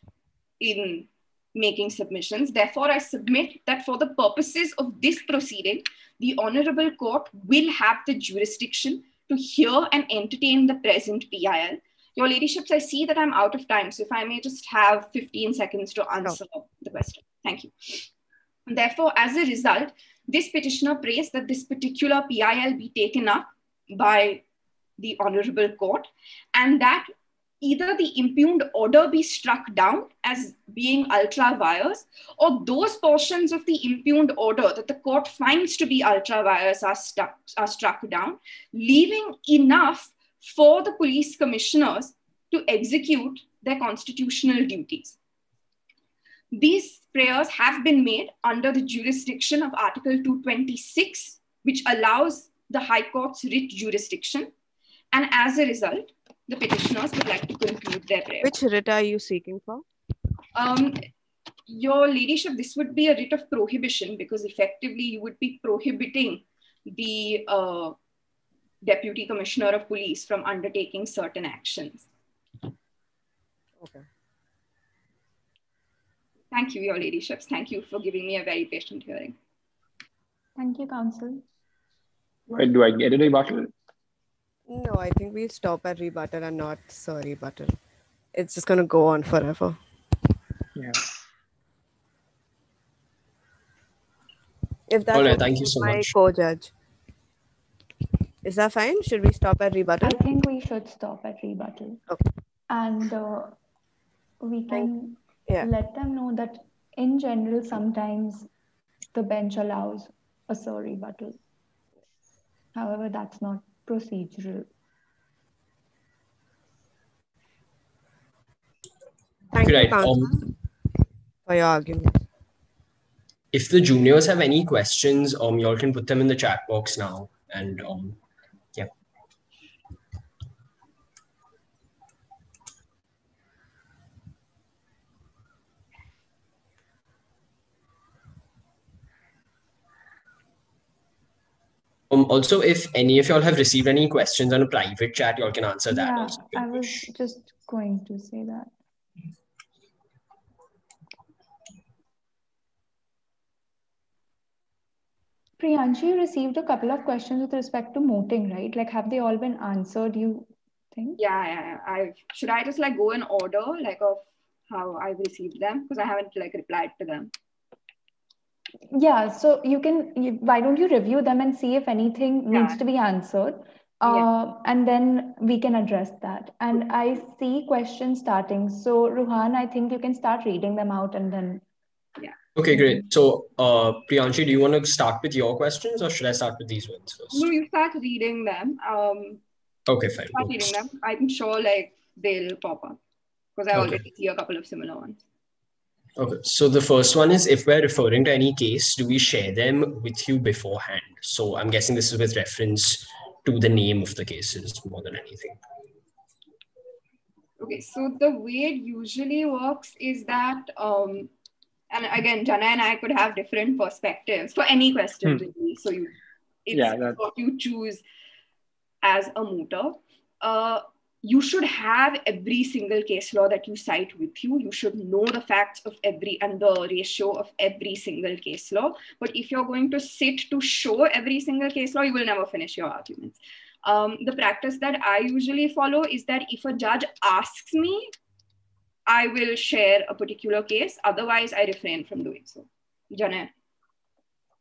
Speaker 1: in making submissions. Therefore, I submit that for the purposes of this proceeding, the Honorable Court will have the jurisdiction to hear and entertain the present PIL. Your Ladyships, I see that I'm out of time, so if I may just have 15 seconds to answer no. the question. Thank you. Therefore, as a result, this petitioner prays that this particular PIL be taken up by the Honorable Court and that either the impugned order be struck down as being ultra vires or those portions of the impugned order that the court finds to be ultra vires are, stuck, are struck down, leaving enough for the police commissioners to execute their constitutional duties. These prayers have been made under the jurisdiction of Article 226, which allows the High Court's writ jurisdiction. And as a result, the petitioners would like to conclude their prayer.
Speaker 5: Which writ are you seeking for?
Speaker 1: Um, your ladyship, this would be a writ of prohibition because effectively you would be prohibiting the uh, deputy commissioner of police from undertaking certain actions.
Speaker 5: Okay.
Speaker 1: Thank you, your ladyships. Thank you for giving me a very patient hearing.
Speaker 4: Thank you, counsel.
Speaker 2: Wait, do I get a rebuttal?
Speaker 5: No, I think we stop at rebuttal and not sur rebuttal. It's just gonna go on forever.
Speaker 2: Yeah.
Speaker 5: If that's
Speaker 3: All right, thank you so
Speaker 5: my
Speaker 3: much.
Speaker 5: co-judge. Is that fine? Should we stop at rebuttal?
Speaker 4: I think we should stop at rebuttal.
Speaker 5: Okay.
Speaker 4: And uh, we can
Speaker 5: Yeah.
Speaker 4: let them know that in general, sometimes the bench allows a sur rebuttal. However, that's not procedural.
Speaker 5: Thank you,
Speaker 3: Right.
Speaker 5: counsel,
Speaker 3: Um,
Speaker 5: for your argument.
Speaker 3: if the juniors have any questions, um, y'all can put them in the chat box now. And um, yeah. Um, also, if any of y'all have received any questions on a private chat, y'all can answer that
Speaker 4: yeah,
Speaker 3: also.
Speaker 4: I was just going to say that. Priyanshi, you received a couple of questions with respect to mooting, right? Like, have they all been answered, you think?
Speaker 1: Yeah, yeah, yeah. I should I just like go in order, like of how I've received them because I haven't like replied to them.
Speaker 4: Yeah, so you can, you, why don't you review them and see if anything
Speaker 1: Yeah.
Speaker 4: needs to be answered? Uh, and then we can address that. And I see questions starting. So, Ruhan, I think you can start reading them out and then. Yeah.
Speaker 3: Okay, great. So, uh, Priyanshi, do you want to start with your questions or should I start with these ones first?
Speaker 1: No, you start reading them. Um,
Speaker 3: Okay, fine.
Speaker 1: start reading them. I'm sure like they'll pop up because I
Speaker 3: Okay.
Speaker 1: already see a couple of similar ones.
Speaker 3: Okay, so the first one is if we're referring to any case, do we share them with you beforehand? So I'm guessing this is with reference to the name of the cases more than anything.
Speaker 1: Okay, so the way it usually works is that, um, and again, Jana and I could have different perspectives for any question, really. So you, it's
Speaker 2: Yeah, that-
Speaker 1: what you choose as a mooter. Uh, you should have every single case law that you cite with you. You should know the facts of every and the ratio of every single case law. But if you're going to sit to show every single case law, you will never finish your arguments. Um, the practice that I usually follow is that if a judge asks me, I will share a particular case. Otherwise, I refrain from doing so. Jana.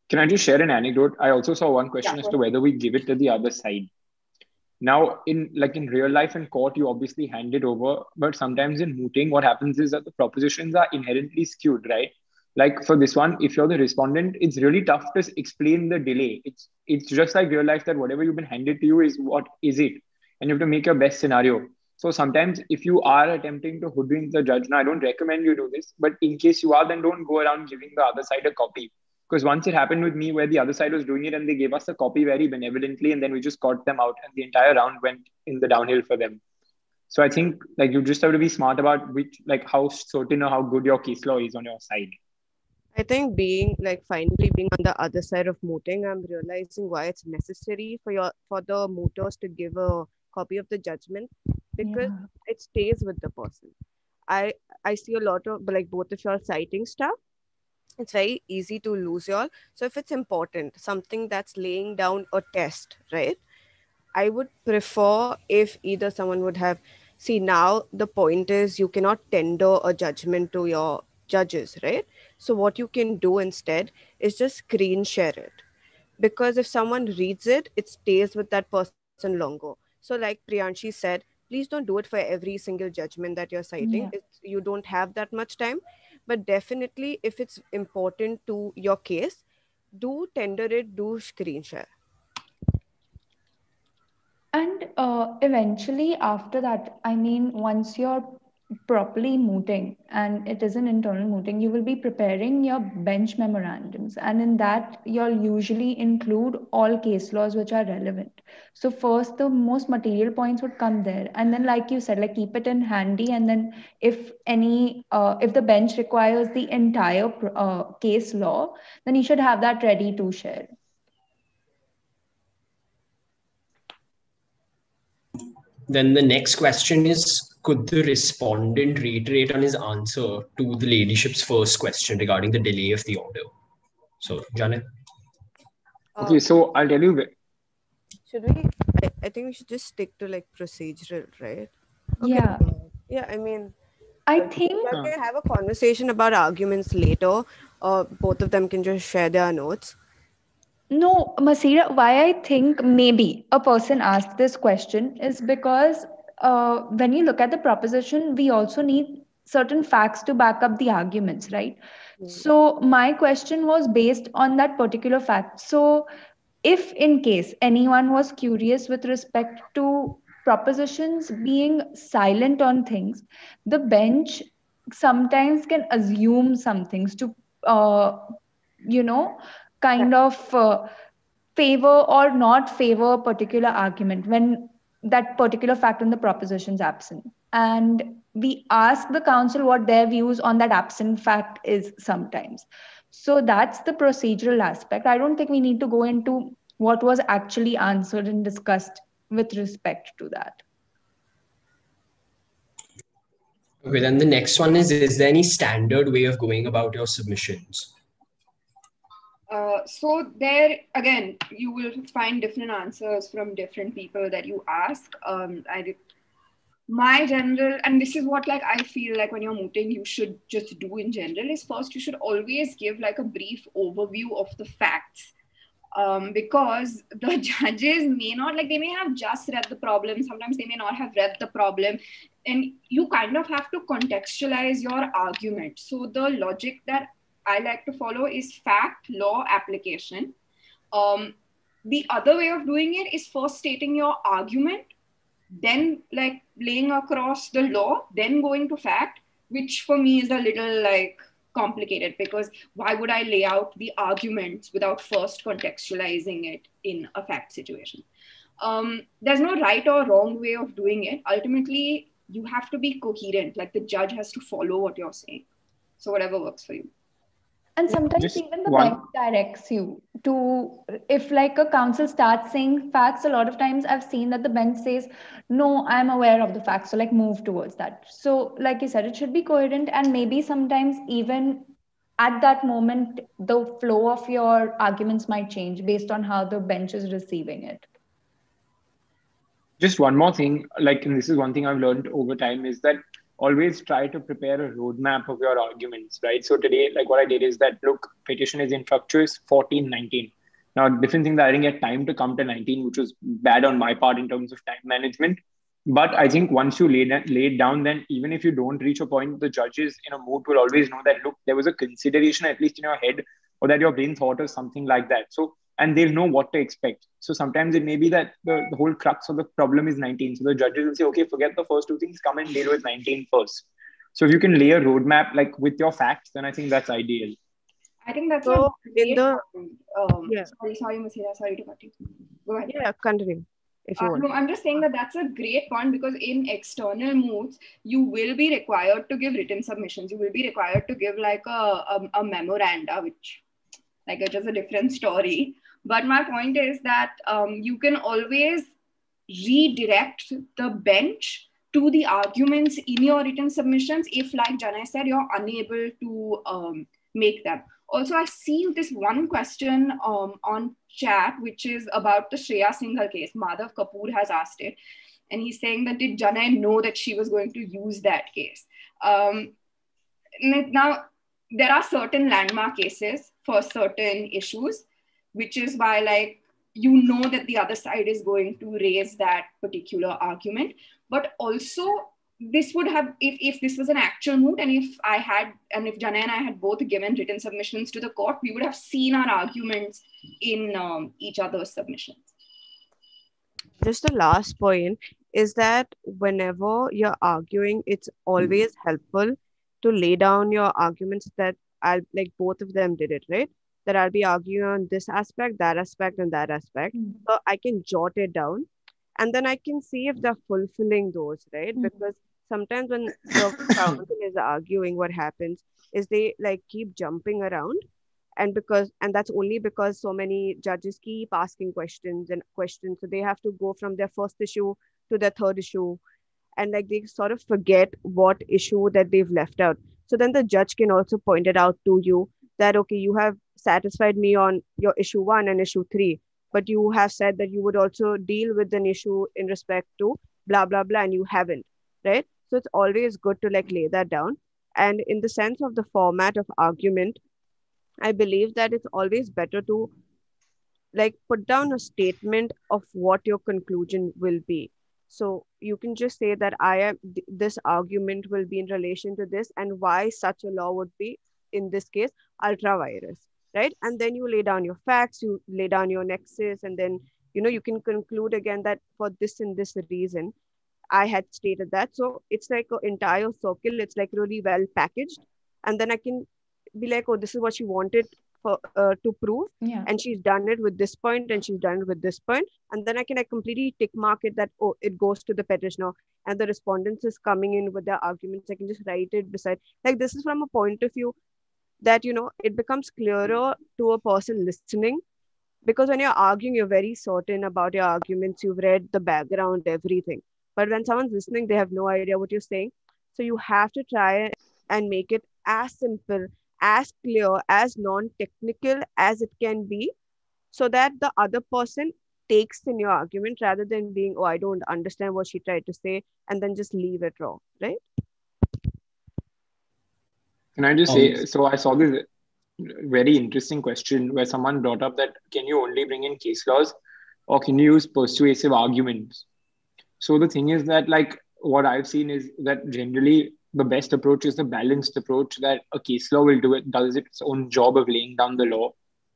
Speaker 2: Can I just share an anecdote? I also saw one question
Speaker 1: Yeah,
Speaker 2: as to whether we give it to the other side. Now, in like in real life and court, you obviously hand it over, but sometimes in mooting, what happens is that the propositions are inherently skewed, right? Like for this one, if you're the respondent, it's really tough to explain the delay. It's it's just like real life that whatever you've been handed to you is what is it, and you have to make your best scenario. So sometimes if you are attempting to hoodwink the judge, now I don't recommend you do this, but in case you are, then don't go around giving the other side a copy. Because once it happened with me where the other side was doing it and they gave us a copy very benevolently and then we just got them out and the entire round went in the downhill for them. So I think like you just have to be smart about which like how certain or how good your case law is on your side.
Speaker 5: I think being like finally being on the other side of mooting, I'm realizing why it's necessary for your for the mooters to give a copy of the judgment because
Speaker 4: Yeah.
Speaker 5: it stays with the person. I I see a lot of like both of y'all citing stuff. It's very easy to lose y'all. So if it's important, something that's laying down a test, right? I would prefer if either someone would have see now the point is you cannot tender a judgment to your judges, right? So what you can do instead is just screen share it. Because if someone reads it, it stays with that person longer. So like Priyanshi said, please don't do it for every single judgment that you're citing.
Speaker 4: Yeah.
Speaker 5: You don't have that much time. But definitely if it's important to your case, do tender it, do screen share.
Speaker 4: And uh, eventually, after that, I mean, once your properly mooting and it is an internal mooting, you will be preparing your bench memorandums. And in that, you'll usually include all case laws which are relevant. So, first, the most material points would come there. And then, like you said, like keep it in handy. And then, if any, uh, if the bench requires the entire uh, case law, then you should have that ready to share.
Speaker 3: Then the next question is could the respondent reiterate on his answer to the ladyship's first question regarding the delay of the order? So, Janet.
Speaker 2: Uh, okay, so I'll tell you.
Speaker 5: Should we? I, I think we should just stick to like procedural, right?
Speaker 4: Okay. Yeah.
Speaker 5: Yeah, I mean,
Speaker 4: I uh, think
Speaker 5: we can have a conversation about arguments later, or both of them can just share their notes.
Speaker 4: No, Masira, why I think maybe a person asked this question is because uh, when you look at the proposition, we also need certain facts to back up the arguments, right? Mm. So my question was based on that particular fact. So if in case anyone was curious with respect to propositions being silent on things, the bench sometimes can assume some things to, uh, you know, kind of uh, favor or not favor a particular argument when that particular fact in the proposition is absent. And we ask the counsel what their views on that absent fact is sometimes. So that's the procedural aspect. I don't think we need to go into what was actually answered and discussed with respect to that.
Speaker 3: Okay, then the next one is Is there any standard way of going about your submissions?
Speaker 1: Uh, so there again, you will find different answers from different people that you ask. Um, I my general and this is what like i feel like when you're mooting you should just do in general is first you should always give like a brief overview of the facts. Um, because the judges may not like they may have just read the problem. Sometimes they may not have read the problem. And you kind of have to contextualize your argument. So the logic that I like to follow is fact law application. Um, the other way of doing it is first stating your argument, then like laying across the law, then going to fact, which for me is a little like complicated because why would I lay out the arguments without first contextualizing it in a fact situation? Um, there's no right or wrong way of doing it. Ultimately, you have to be coherent, like the judge has to follow what you're saying. So, whatever works for you
Speaker 4: and sometimes Just even the one. bank directs you to if like a counsel starts saying facts a lot of times i've seen that the bench says no i'm aware of the facts so like move towards that so like you said it should be coherent and maybe sometimes even at that moment the flow of your arguments might change based on how the bench is receiving it
Speaker 2: just one more thing like and this is one thing i've learned over time is that always try to prepare a roadmap of your arguments, right? So today, like what I did is that look, petition is infructuous 14, 19. Now, different thing that I didn't get time to come to 19, which was bad on my part in terms of time management. But I think once you lay, lay it down, then even if you don't reach a point, the judges in a moot will always know that, look, there was a consideration, at least in your head, or that your brain thought of something like that. So and they'll know what to expect. So sometimes it may be that the, the whole crux of the problem is 19. So the judges will say, okay, forget the first two things, come and deal with 19 first. So if you can lay a roadmap like with your facts, then I think that's ideal.
Speaker 1: I think that's
Speaker 5: so in the
Speaker 1: um, yeah. sorry, sorry, Masira, sorry to cut you. Go ahead.
Speaker 5: Yeah, continue. If you uh, want.
Speaker 1: No, I'm just saying that that's a great point because in external moots, you will be required to give written submissions. You will be required to give like a, a, a memoranda, which like it is just a different story. But my point is that um, you can always redirect the bench to the arguments in your written submissions if, like Janai said, you're unable to um, make them. Also, I see this one question um, on chat, which is about the Shreya Singhal case. Madhav Kapoor has asked it. And he's saying that did Janai know that she was going to use that case? Um, now, there are certain landmark cases for certain issues which is why like you know that the other side is going to raise that particular argument but also this would have if, if this was an actual moot and if i had and if jana and i had both given written submissions to the court we would have seen our arguments in um, each other's submissions
Speaker 5: just the last point is that whenever you're arguing, it's always helpful to lay down your arguments that I'll like both of them did it, right? That I'll be arguing on this aspect, that aspect, and that aspect.
Speaker 4: Mm.
Speaker 5: So I can jot it down and then I can see if they're fulfilling those, right?
Speaker 4: Mm.
Speaker 5: Because sometimes when the counsel is arguing, what happens is they like keep jumping around and because and that's only because so many judges keep asking questions and questions so they have to go from their first issue to their third issue and like they sort of forget what issue that they've left out so then the judge can also point it out to you that okay you have satisfied me on your issue 1 and issue 3 but you have said that you would also deal with an issue in respect to blah blah blah and you haven't right? So it's always good to like lay that down. And in the sense of the format of argument I believe that it's always better to like put down a statement of what your conclusion will be. So you can just say that I am th- this argument will be in relation to this and why such a law would be in this case ultra vires, right? And then you lay down your facts, you lay down your nexus, and then you know you can conclude again that for this and this reason, I had stated that. So it's like an entire circle. It's like really well packaged, and then I can be like, oh, this is what she wanted for uh, to prove,
Speaker 4: Yeah.
Speaker 5: and she's done it with this point, and she's done it with this point, and then I can like completely tick mark it that oh, it goes to the petitioner, and the respondents is coming in with their arguments. I can just write it beside. Like this is from a point of view that you know it becomes clearer to a person listening. Because when you're arguing you're very certain about your arguments. You've read the background everything. But when someone's listening they have no idea what you're saying. So you have to try and make it as simple as clear as non-technical as it can be so that the other person takes in your argument rather than being oh i don't understand what she tried to say and then just leave it raw right
Speaker 2: Can I just
Speaker 3: Um,
Speaker 2: say, so I saw this very interesting question where someone brought up that can you only bring in case laws or can you use persuasive arguments? So the thing is that, like, what I've seen is that generally the best approach is the balanced approach that a case law will do it, does its own job of laying down the law.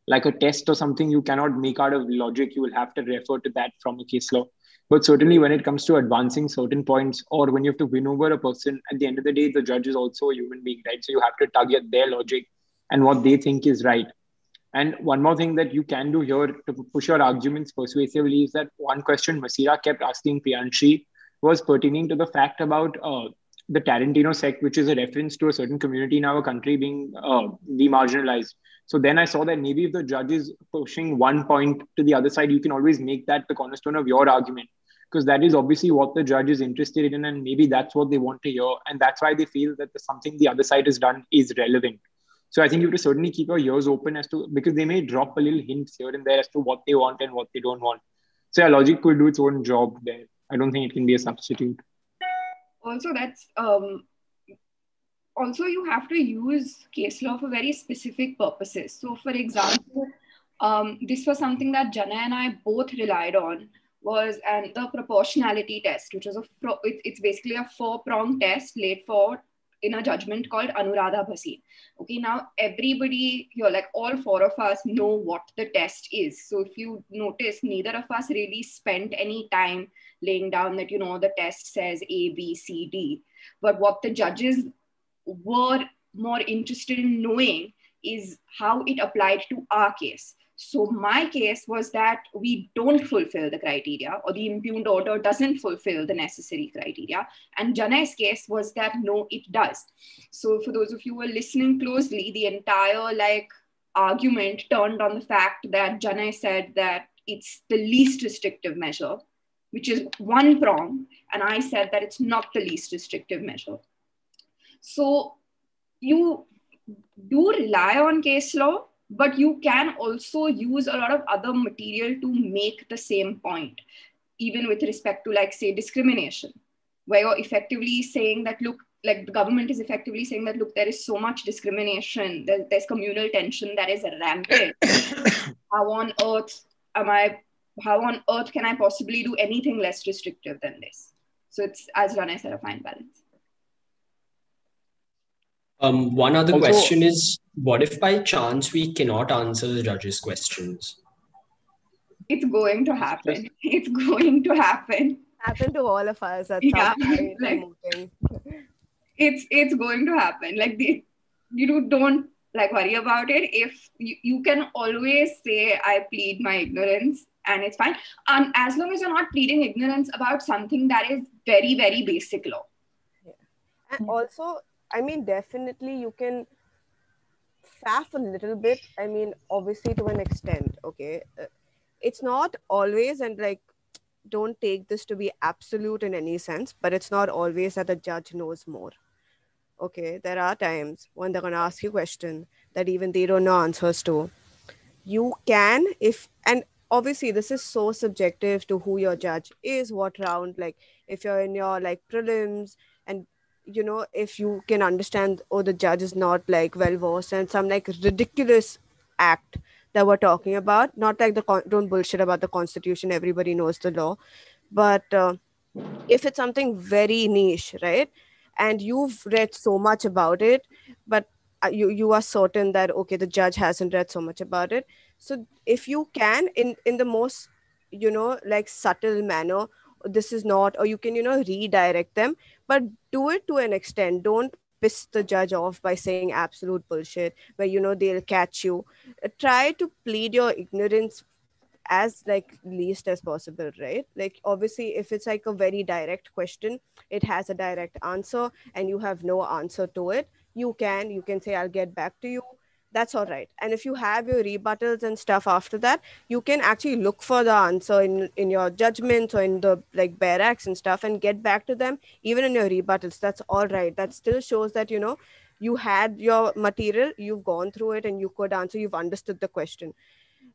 Speaker 2: Like a test or something you cannot make out of logic, you will have to refer to that from a case law. But certainly, when it comes to advancing certain points, or when you have to win over a person, at the end of the day, the judge is also a human being, right? So you have to tug at their logic and what they think is right. And one more thing that you can do here to push your arguments persuasively is that one question Masira kept asking Priyanshi was pertaining to the fact about uh, the Tarantino sect, which is a reference to a certain community in our country being uh, demarginalized. So then I saw that maybe if the judge is pushing one point to the other side, you can always make that the cornerstone of your argument because that is obviously what the judge is interested in, and maybe that's what they want to hear, and that's why they feel that the, something the other side has done is relevant. So I think you have to certainly keep your ears open as to because they may drop a little hints here and there as to what they want and what they don't want. So yeah, logic could do its own job there. I don't think it can be a substitute.
Speaker 1: also that's um also you have to use case law for very specific purposes so for example um, this was something that jana and i both relied on was and the proportionality test which was a pro, it, it's basically a four prong test laid for in a judgment called anuradha bhasin okay now everybody here like all four of us know what the test is. So if you notice neither of us really spent any time laying down that you know the test says a b c d. But what the judges were more interested in knowing is how it applied to our case so my case was that we don't fulfill the criteria or the impugned order doesn't fulfill the necessary criteria and janai's case was that no it does so for those of you who are listening closely the entire like argument turned on the fact that janai said that it's the least restrictive measure which is one prong, and I said that it's not the least restrictive measure. So you do rely on case law, but you can also use a lot of other material to make the same point, even with respect to, like, say, discrimination, where you're effectively saying that, look, like the government is effectively saying that, look, there is so much discrimination, there, there's communal tension that is rampant. How on earth am I how on earth can I possibly do anything less restrictive than this? So it's, as Rana said, a fine balance.
Speaker 3: Um, one other
Speaker 2: Also-
Speaker 3: question is what if by chance we cannot answer the judge's questions?
Speaker 1: It's going to happen. It's going to happen.
Speaker 5: happen to all of us at
Speaker 1: Yeah,
Speaker 5: some point. I'm
Speaker 1: like- it's it's going to happen like the you know, don't like worry about it if you, you can always say i plead my ignorance and it's fine um, as long as you're not pleading ignorance about something that is very very basic law
Speaker 5: And also, I mean, definitely you can faff a little bit. I mean, obviously to an extent, okay? Uh, It's not always, and like, don't take this to be absolute in any sense, but it's not always that the judge knows more. Okay, there are times when they're going to ask you a question that even they don't know answers to. You can, if, and obviously this is so subjective to who your judge is, what round, like if you're in your like prelims and you know if you can understand oh the judge is not like well versed and some like ridiculous act that we're talking about. Not like the con- don't bullshit about the constitution everybody knows the law. But uh, if it's something very niche right and you've read so much about it but uh, you you are certain that okay the judge hasn't read so much about it. So if you can in in the most you know like subtle manner this is not or you can you know redirect them but do it to an extent. Don't piss the judge off by saying absolute bullshit where you know they'll catch you. Try to plead your ignorance as like least as possible right? Like obviously if it's like a very direct question it has a direct answer and you have no answer to it you can you can say i'll get back to you that's all right. And if you have your rebuttals and stuff after that you can actually look for the answer in in your judgments or in the like bare acts and stuff and get back to them even in your rebuttals. That's all right. That still shows that you know you had your material you've gone through it and you could answer you've understood the question.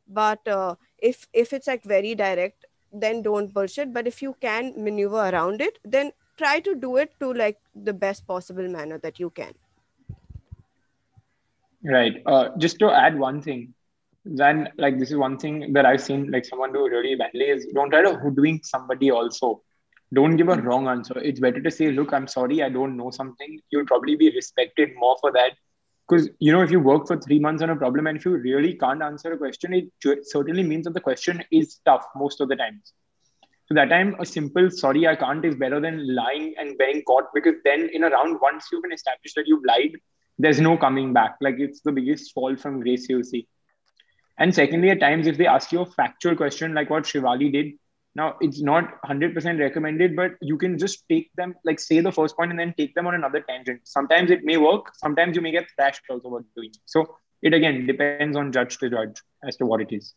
Speaker 5: But uh, if if it's like very direct then don't bullshit. But if you can maneuver around it then try to do it to like the best possible manner that you can
Speaker 2: Right. Uh, just to add one thing, then like this is one thing that I've seen like someone do really badly is don't try to hoodwink somebody also. Don't give a wrong answer. It's better to say, look, I'm sorry, I don't know something. You'll probably be respected more for that. Because you know, if you work for three months on a problem and if you really can't answer a question, it certainly means that the question is tough most of the times. So that time, a simple sorry, I can't is better than lying and getting caught because then in a round, once you've been established that you've lied, there's no coming back. Like it's the biggest fall from grace you'll see. And secondly, at times, if they ask you a factual question like what Shivali did, now it's not 100% recommended, but you can just take them, like say the first point and then take them on another tangent. Sometimes it may work, sometimes you may get thrashed also about doing. So it again depends on judge to judge as to what it is.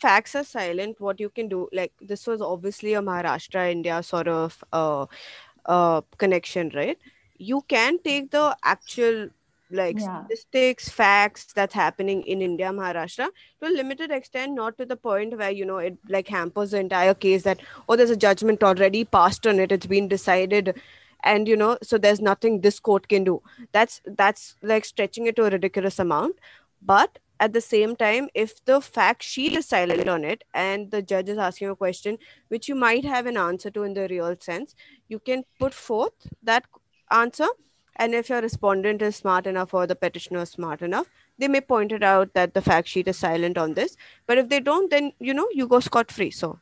Speaker 5: facts are silent what you can do like this was obviously a maharashtra india sort of uh, uh connection right you can take the actual like
Speaker 4: Yeah.
Speaker 5: statistics facts that's happening in india maharashtra to a limited extent not to the point where you know it like hampers the entire case that oh there's a judgment already passed on it it's been decided and you know so there's nothing this court can do that's that's like stretching it to a ridiculous amount but at the same time if the fact sheet is silent on it and the judge is asking a question which you might have an answer to in the real sense you can put forth that answer and if your respondent is smart enough or the petitioner is smart enough they may point it out that the fact sheet is silent on this but if they don't then you know you go scot free so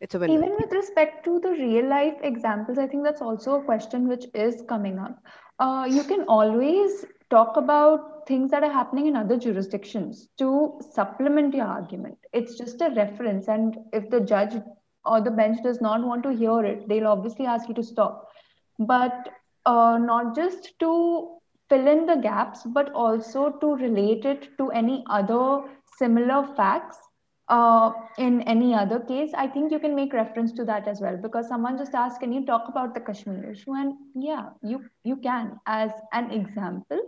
Speaker 5: it's a win
Speaker 4: Even with respect to the real life examples, I think that's also a question which is coming up. Uh, you can always talk about things that are happening in other jurisdictions to supplement your argument. It's just a reference, and if the judge or the bench does not want to hear it, they'll obviously ask you to stop. But uh, not just to fill in the gaps, but also to relate it to any other similar facts uh, in any other case, I think you can make reference to that as well because someone just asked, "Can you talk about the Kashmir issue?" And yeah, you you can as an example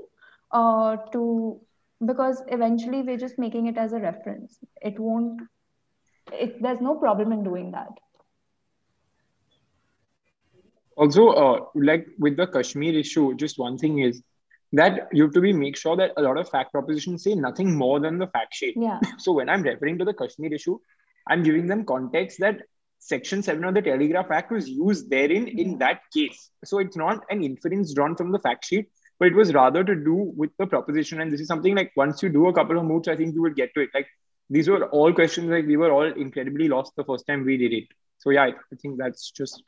Speaker 4: uh, to because eventually we're just making it as a reference. It won't. It, there's no problem in doing that.
Speaker 2: Also, uh, like with the Kashmir issue, just one thing is that you have to be make sure that a lot of fact propositions say nothing more than the fact sheet.
Speaker 4: Yeah.
Speaker 2: So when I'm referring to the Kashmir issue, I'm giving them context that Section 7 of the Telegraph Act was used therein in that case. So it's not an inference drawn from the fact sheet, but it was rather to do with the proposition. And this is something like once you do a couple of moots, I think you will get to it. Like these were all questions like we were all incredibly lost the first time we did it. So yeah, I, I think that's just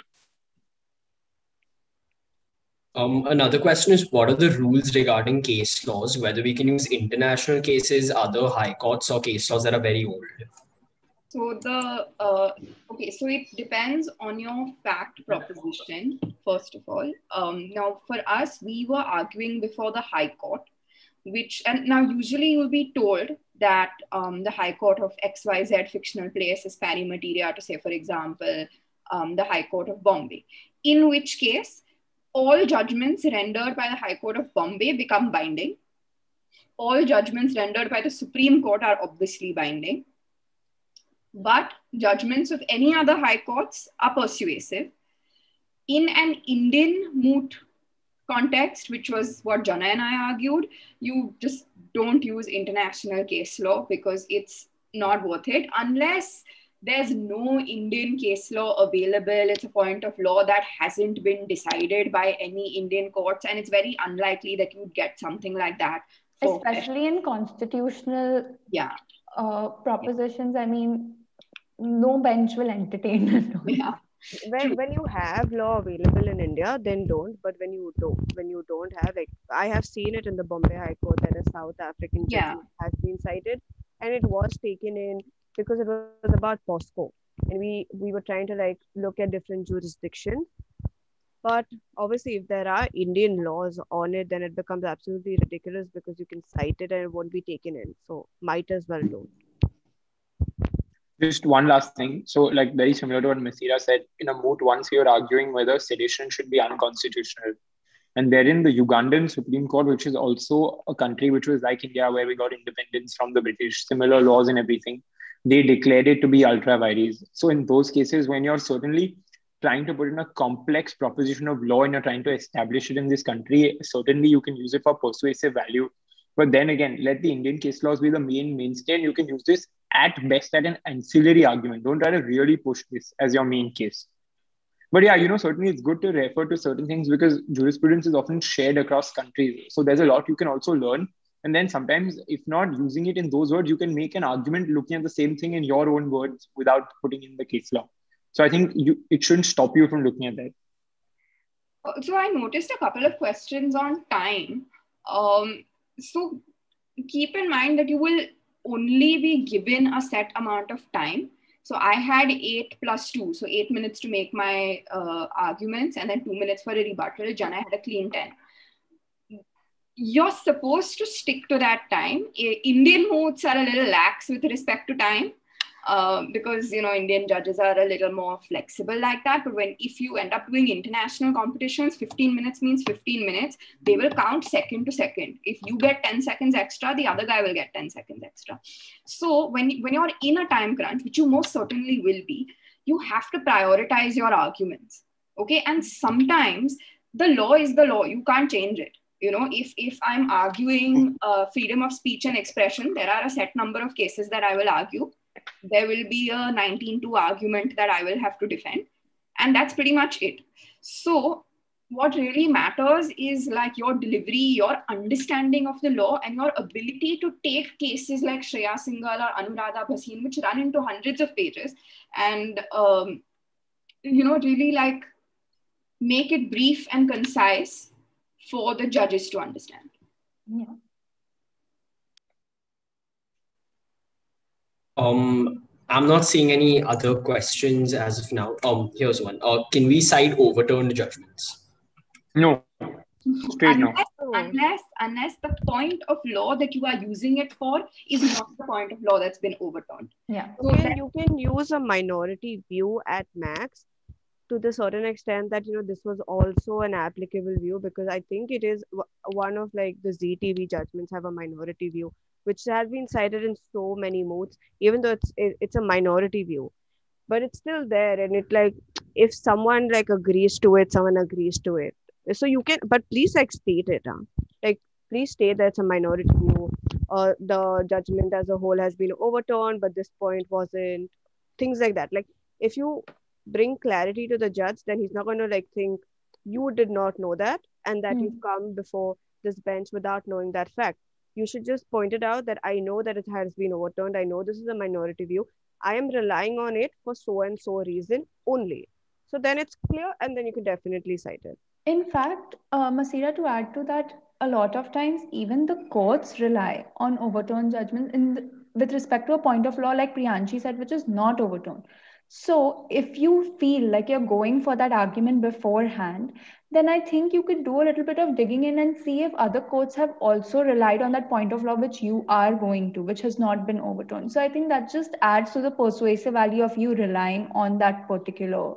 Speaker 3: Um, another question is what are the rules regarding case laws, whether we can use international cases, other high courts, or case laws that are very old?
Speaker 1: So the uh, okay, so it depends on your fact proposition. First of all, um, now for us, we were arguing before the High Court, which and now usually you'll be told that um, the High Court of X Y Z fictional place is pari materia to say, for example, um, the High Court of Bombay. In which case, all judgments rendered by the High Court of Bombay become binding. All judgments rendered by the Supreme Court are obviously binding. But judgments of any other high courts are persuasive. In an Indian moot context, which was what Jana and I argued, you just don't use international case law because it's not worth it unless there's no Indian case law available. It's a point of law that hasn't been decided by any Indian courts, and it's very unlikely that you'd get something like that.
Speaker 4: Especially in constitutional
Speaker 1: yeah
Speaker 4: uh, propositions. I mean, no bench will entertain it.
Speaker 1: yeah
Speaker 5: when when you have law available in India, then don't. But when you don't, when you don't have, like I have seen it in the Bombay High Court that a South African
Speaker 1: Yeah.
Speaker 5: has been cited, and it was taken in because it was about POCSO, and we we were trying to like look at different jurisdictions. But obviously, if there are Indian laws on it, then it becomes absolutely ridiculous because you can cite it and it won't be taken in. So might as well don't.
Speaker 2: just one last thing. So, like very similar to what Masira said, in a moot, once you're arguing whether sedition should be unconstitutional, and therein the Ugandan Supreme Court, which is also a country which was like India, where we got independence from the British, similar laws and everything, they declared it to be ultra vires. So, in those cases, when you're certainly trying to put in a complex proposition of law and you're trying to establish it in this country, certainly you can use it for persuasive value. But then again, let the Indian case laws be the main mainstay, and you can use this at best at an ancillary argument. Don't try to really push this as your main case. But yeah, you know, certainly it's good to refer to certain things because jurisprudence is often shared across countries. So there's a lot you can also learn. And then sometimes, if not using it in those words, you can make an argument looking at the same thing in your own words without putting in the case law. So I think you, it shouldn't stop you from looking at that.
Speaker 1: so I noticed a couple of questions on time. Um, so keep in mind that you will only be given a set amount of time. So I had eight plus two, so eight minutes to make my uh, arguments, and then two minutes for a rebuttal. Jana had a clean ten. You're supposed to stick to that time. Indian moots are a little lax with respect to time uh, because you know Indian judges are a little more flexible like that. But when if you end up doing international competitions, 15 minutes means 15 minutes. They will count second to second. If you get 10 seconds extra, the other guy will get 10 seconds extra. So when when you're in a time crunch, which you most certainly will be, you have to prioritize your arguments. Okay, and sometimes the law is the law. You can't change it you know if if i'm arguing uh, freedom of speech and expression there are a set number of cases that i will argue. There will be a 19 to argument that i will have to defend and that's pretty much it. So what really matters is like your delivery your understanding of the law and your ability to take cases like shreya singhal or anuradha bhasin which run into hundreds of pages and um, you know really like make it brief and concise for the judges to understand.
Speaker 4: Yeah.
Speaker 3: Um, I'm not seeing any other questions as of now. Um, here's one. Uh, can we cite overturned judgments?
Speaker 2: No, straight no.
Speaker 1: unless, unless unless the point of law that you are using it for is not the point of law that's been overturned.
Speaker 4: Yeah.
Speaker 1: So
Speaker 5: you can, you can use a minority view at max to the certain extent that you know this was also an applicable view because i think it is one of like the ztv judgments have a minority view which has been cited in so many moots even though it's it, it's a minority view. But it's still there and it like if someone like agrees to it someone agrees to it. So you can but please like state it huh? like please state that it's a minority view or the judgment as a whole has been overturned but this point wasn't things like that. Like if you bring clarity to the judge then he's not going to like think you did not know that and that
Speaker 4: Hmm.
Speaker 5: you've come before this bench without knowing that fact you should just point it out that i know that it has been overturned i know this is a minority view I am relying on it for so and so reason only. So then it's clear, and then you can definitely cite it.
Speaker 4: In fact, uh, Masira, to add to that, a lot of times even the courts rely on overturned judgment in the, with respect to a point of law, like Priyanshi said, which is not overturned. So if you feel like you're going for that argument beforehand, then I think you could do a little bit of digging in and see if other courts have also relied on that point of law which you are going to, which has not been overturned. So I think that just adds to the persuasive value of you relying on that particular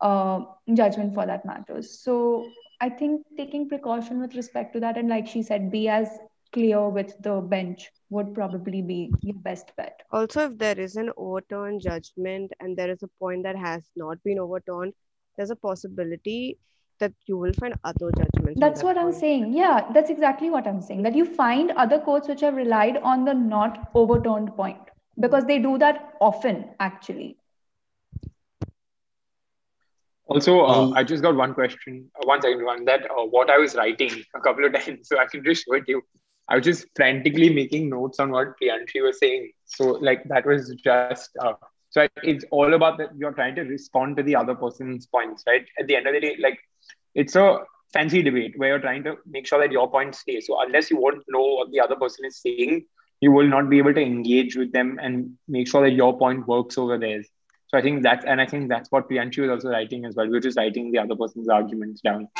Speaker 4: uh, judgment for that matters. So I think taking precaution with respect to that, and like she said, be as clear with the bench would probably be your best bet.
Speaker 5: Also, if there is an overturned judgment and there is a point that has not been overturned, there's a possibility that you will find other judgments.
Speaker 4: That's
Speaker 5: that
Speaker 4: what I'm saying. Yeah, that's exactly what I'm saying. That you find other courts which have relied on the not overturned point because they do that often, actually.
Speaker 2: Also, uh,
Speaker 3: Um,
Speaker 2: I just got one question, uh, one second, one that uh, what I was writing a couple of times, so I can just show it to you. I was just frantically making notes on what Priyanshi was saying. So, like, that was just, uh, so it's all about that you're trying to respond to the other person's points, right? At the end of the day, like, it's a fancy debate where you're trying to make sure that your point stays. So, unless you won't know what the other person is saying, you will not be able to engage with them and make sure that your point works over theirs. So I think that's and I think that's what Priyanshi was also writing as well. We are just writing the other person's arguments down.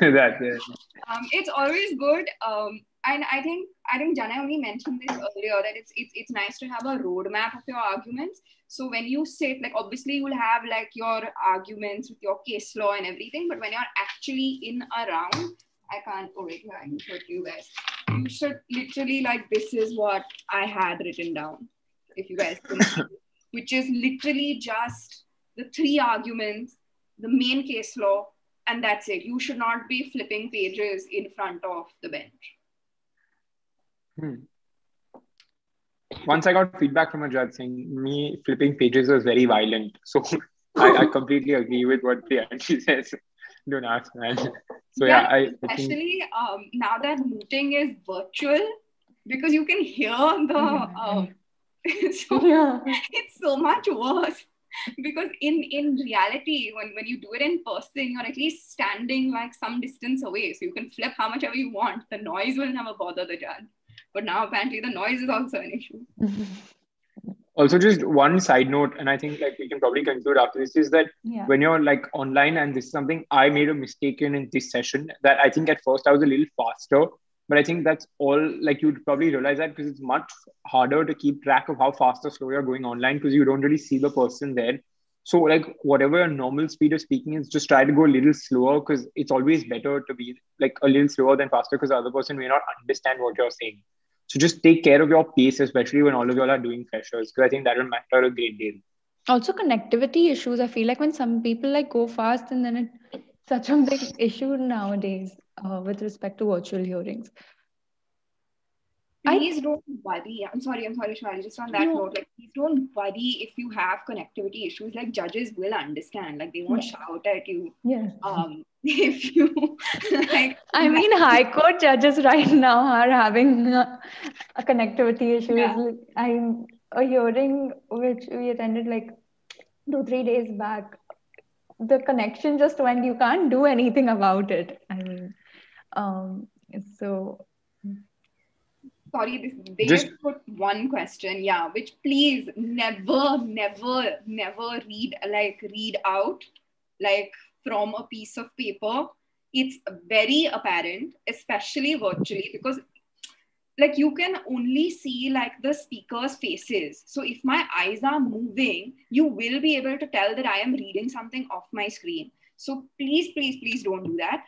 Speaker 2: that uh,
Speaker 1: um, it's always good. Um, and I think I think Jana only mentioned this earlier that it's it's it's nice to have a roadmap of your arguments. So when you sit, like obviously you'll have like your arguments with your case law and everything, but when you're actually in a round, I can't. Oh wait, I can show it you guys. You should literally like this is what I had written down. If you guys can, which is literally just the three arguments, the main case law, and that's it. You should not be flipping pages in front of the bench.
Speaker 2: hmm. Once I got feedback from a judge saying me flipping pages was very violent. So I, I completely agree with what Priyanshi says. Don't ask, man. So yeah, I, I think
Speaker 1: um, now that mooting is virtual because you can hear the um, so
Speaker 4: yeah.
Speaker 1: it's so much worse. Because in in reality when, when you do it in person you're at least standing like some distance away. So you can flip how much ever you want. The noise will never bother the judge but now apparently the noise is also an issue.
Speaker 2: Also just one side note, and I think like we can probably conclude after this is that
Speaker 4: yeah.
Speaker 2: when you're like online and this is something i made a mistake in in this session that i think at first i was a little faster but i think that's all like you'd probably realize that because it's much harder to keep track of how fast or slow you're going online because you don't really see the person there. So like whatever your normal speed of speaking is just try to go a little slower because it's always better to be like a little slower than faster because the other person may not understand what you're saying. So just take care of your pace especially when all of y'all are doing freshers because i think that will matter a great deal.
Speaker 4: Also, connectivity issues. I feel like when some people like go fast, and then it's such a big issue nowadays uh, with respect to virtual hearings. I-
Speaker 1: please don't worry i'm sorry i'm sorry Shwari, just on that
Speaker 4: No.
Speaker 1: note like please don't worry if you have connectivity issues like judges will understand like they won't
Speaker 4: Yeah.
Speaker 1: shout at you
Speaker 4: Yes.
Speaker 1: um if you like
Speaker 4: I mean, high court judges right now are having uh, a connectivity issue.
Speaker 1: Yeah.
Speaker 4: I'm a hearing which we attended like two, three days back. The connection just went. You can't do anything about it. I mean, um, so
Speaker 1: sorry this they
Speaker 2: Just-
Speaker 1: just put one question yeah which please never never never read like read out like from a piece of paper. It's very apparent especially virtually because like you can only see like the speaker's faces. So if my eyes are moving you will be able to tell that i am reading something off my screen. So please please please don't do that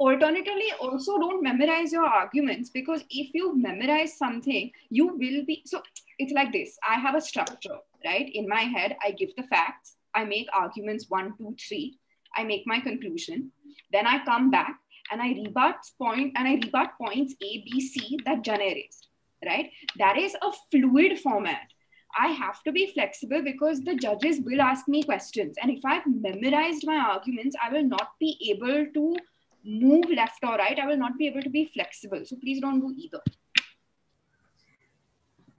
Speaker 1: alternatively also don't memorize your arguments because if you memorize something you will be so it's like this. I have a structure right? In my head i give the facts i make arguments one two three i make my conclusion then i come back and i rebut point and i rebut points a b c that jana raised right? That is a fluid format. I have to be flexible because the judges will ask me questions. And if I've memorized my arguments, I will not be able to move left or right. I will not be able to be flexible. So please don't do either.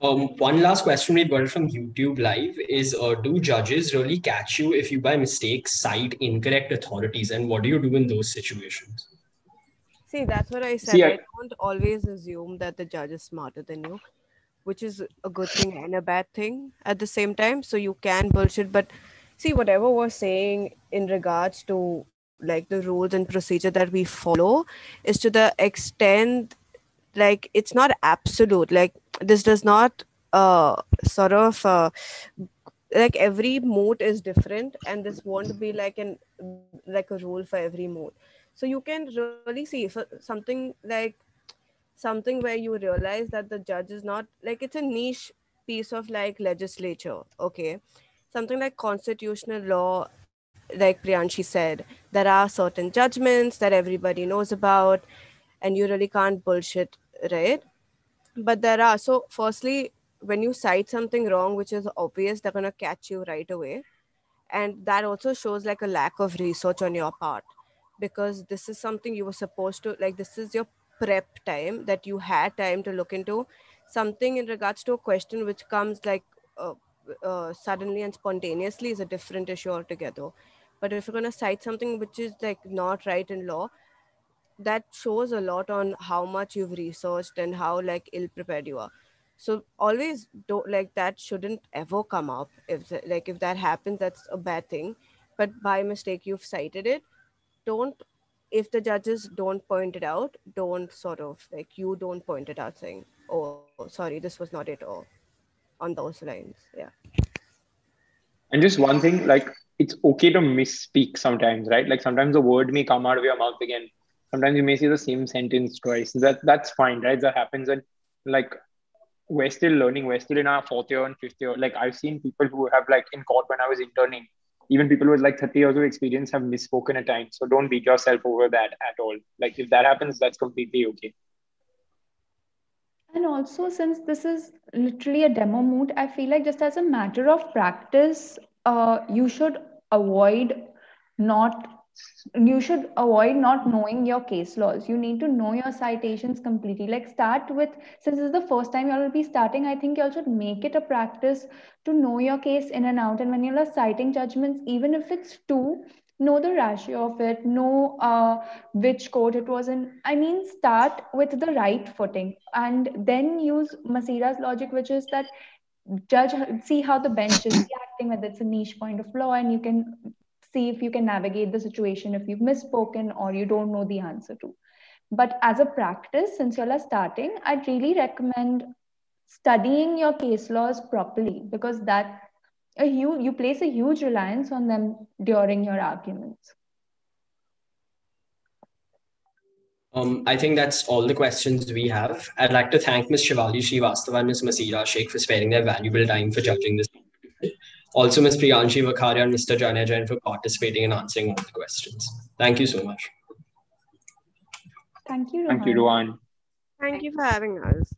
Speaker 3: Um, one last question we got from YouTube Live is uh, Do judges really catch you if you by mistake cite incorrect authorities? And what do you do in those situations?
Speaker 5: See, that's what I said.
Speaker 2: See,
Speaker 5: I,
Speaker 2: I-
Speaker 5: don't always assume that the judge is smarter than you, which is a good thing and a bad thing at the same time. So you can bullshit, but see, whatever we're saying in regards to like the rules and procedure that we follow is to the extent like it's not absolute. Like this does not uh sort of uh like every moot is different and this won't be like an like a rule for every moot so you can really see so something like something where you realize that the judge is not like it's a niche piece of like legislature okay something like constitutional law like priyanshi said there are certain judgments that everybody knows about and you really can't bullshit right? But there are so firstly when you cite something wrong which is obvious they're going to catch you right away. And that also shows like a lack of research on your part because this is something you were supposed to like this is your prep time that you had time to look into something in regards to a question which comes like uh, uh, suddenly and spontaneously is a different issue altogether but if you're going to cite something which is like not right in law that shows a lot on how much you've researched and how like ill prepared you are. So always don't like that shouldn't ever come up. If like if that happens that's a bad thing. But by mistake you've cited it. Don't if the judges don't point it out don't sort of like you don't point it out saying oh sorry this was not it or on those lines. Yeah.
Speaker 2: And just one thing, like it's okay to misspeak sometimes, right? Like sometimes a word may come out of your mouth again. Sometimes you may say the same sentence twice. That that's fine, right? That happens, and like we're still learning. We're still in our fourth year and fifth year. Like I've seen people who have like in court when I was interning. Even people with like 30 years of experience have misspoken at times. So don't beat yourself over that at all. Like if that happens, that's completely okay.
Speaker 4: And also, since this is literally a demo moot, I feel like just as a matter of practice, uh, you should avoid not you should avoid not knowing your case laws. You need to know your citations completely. Like start with since this is the first time you will be starting, I think you all should make it a practice to know your case in and out. And when you're citing judgments, even if it's two, know the ratio of it, know uh, which court it was in. I mean, start with the right footing and then use Masira's logic, which is that judge see how the bench is whether it's a niche point of law, and you can see if you can navigate the situation if you've misspoken or you don't know the answer to. But as a practice, since you're starting, I'd really recommend studying your case laws properly because that a huge you place a huge reliance on them during your arguments.
Speaker 3: Um, I think that's all the questions we have. I'd like to thank Ms. Shivali Srivastava and Ms. Masira Sheikh for sparing their valuable time for judging this. Also, Ms. Priyanshi Vakharia and Mr. Janeja Jain for participating and answering all the questions. Thank you so much.
Speaker 4: Thank you.
Speaker 2: Thank you,
Speaker 4: Rohan.
Speaker 2: Rohan.
Speaker 5: thank you for having us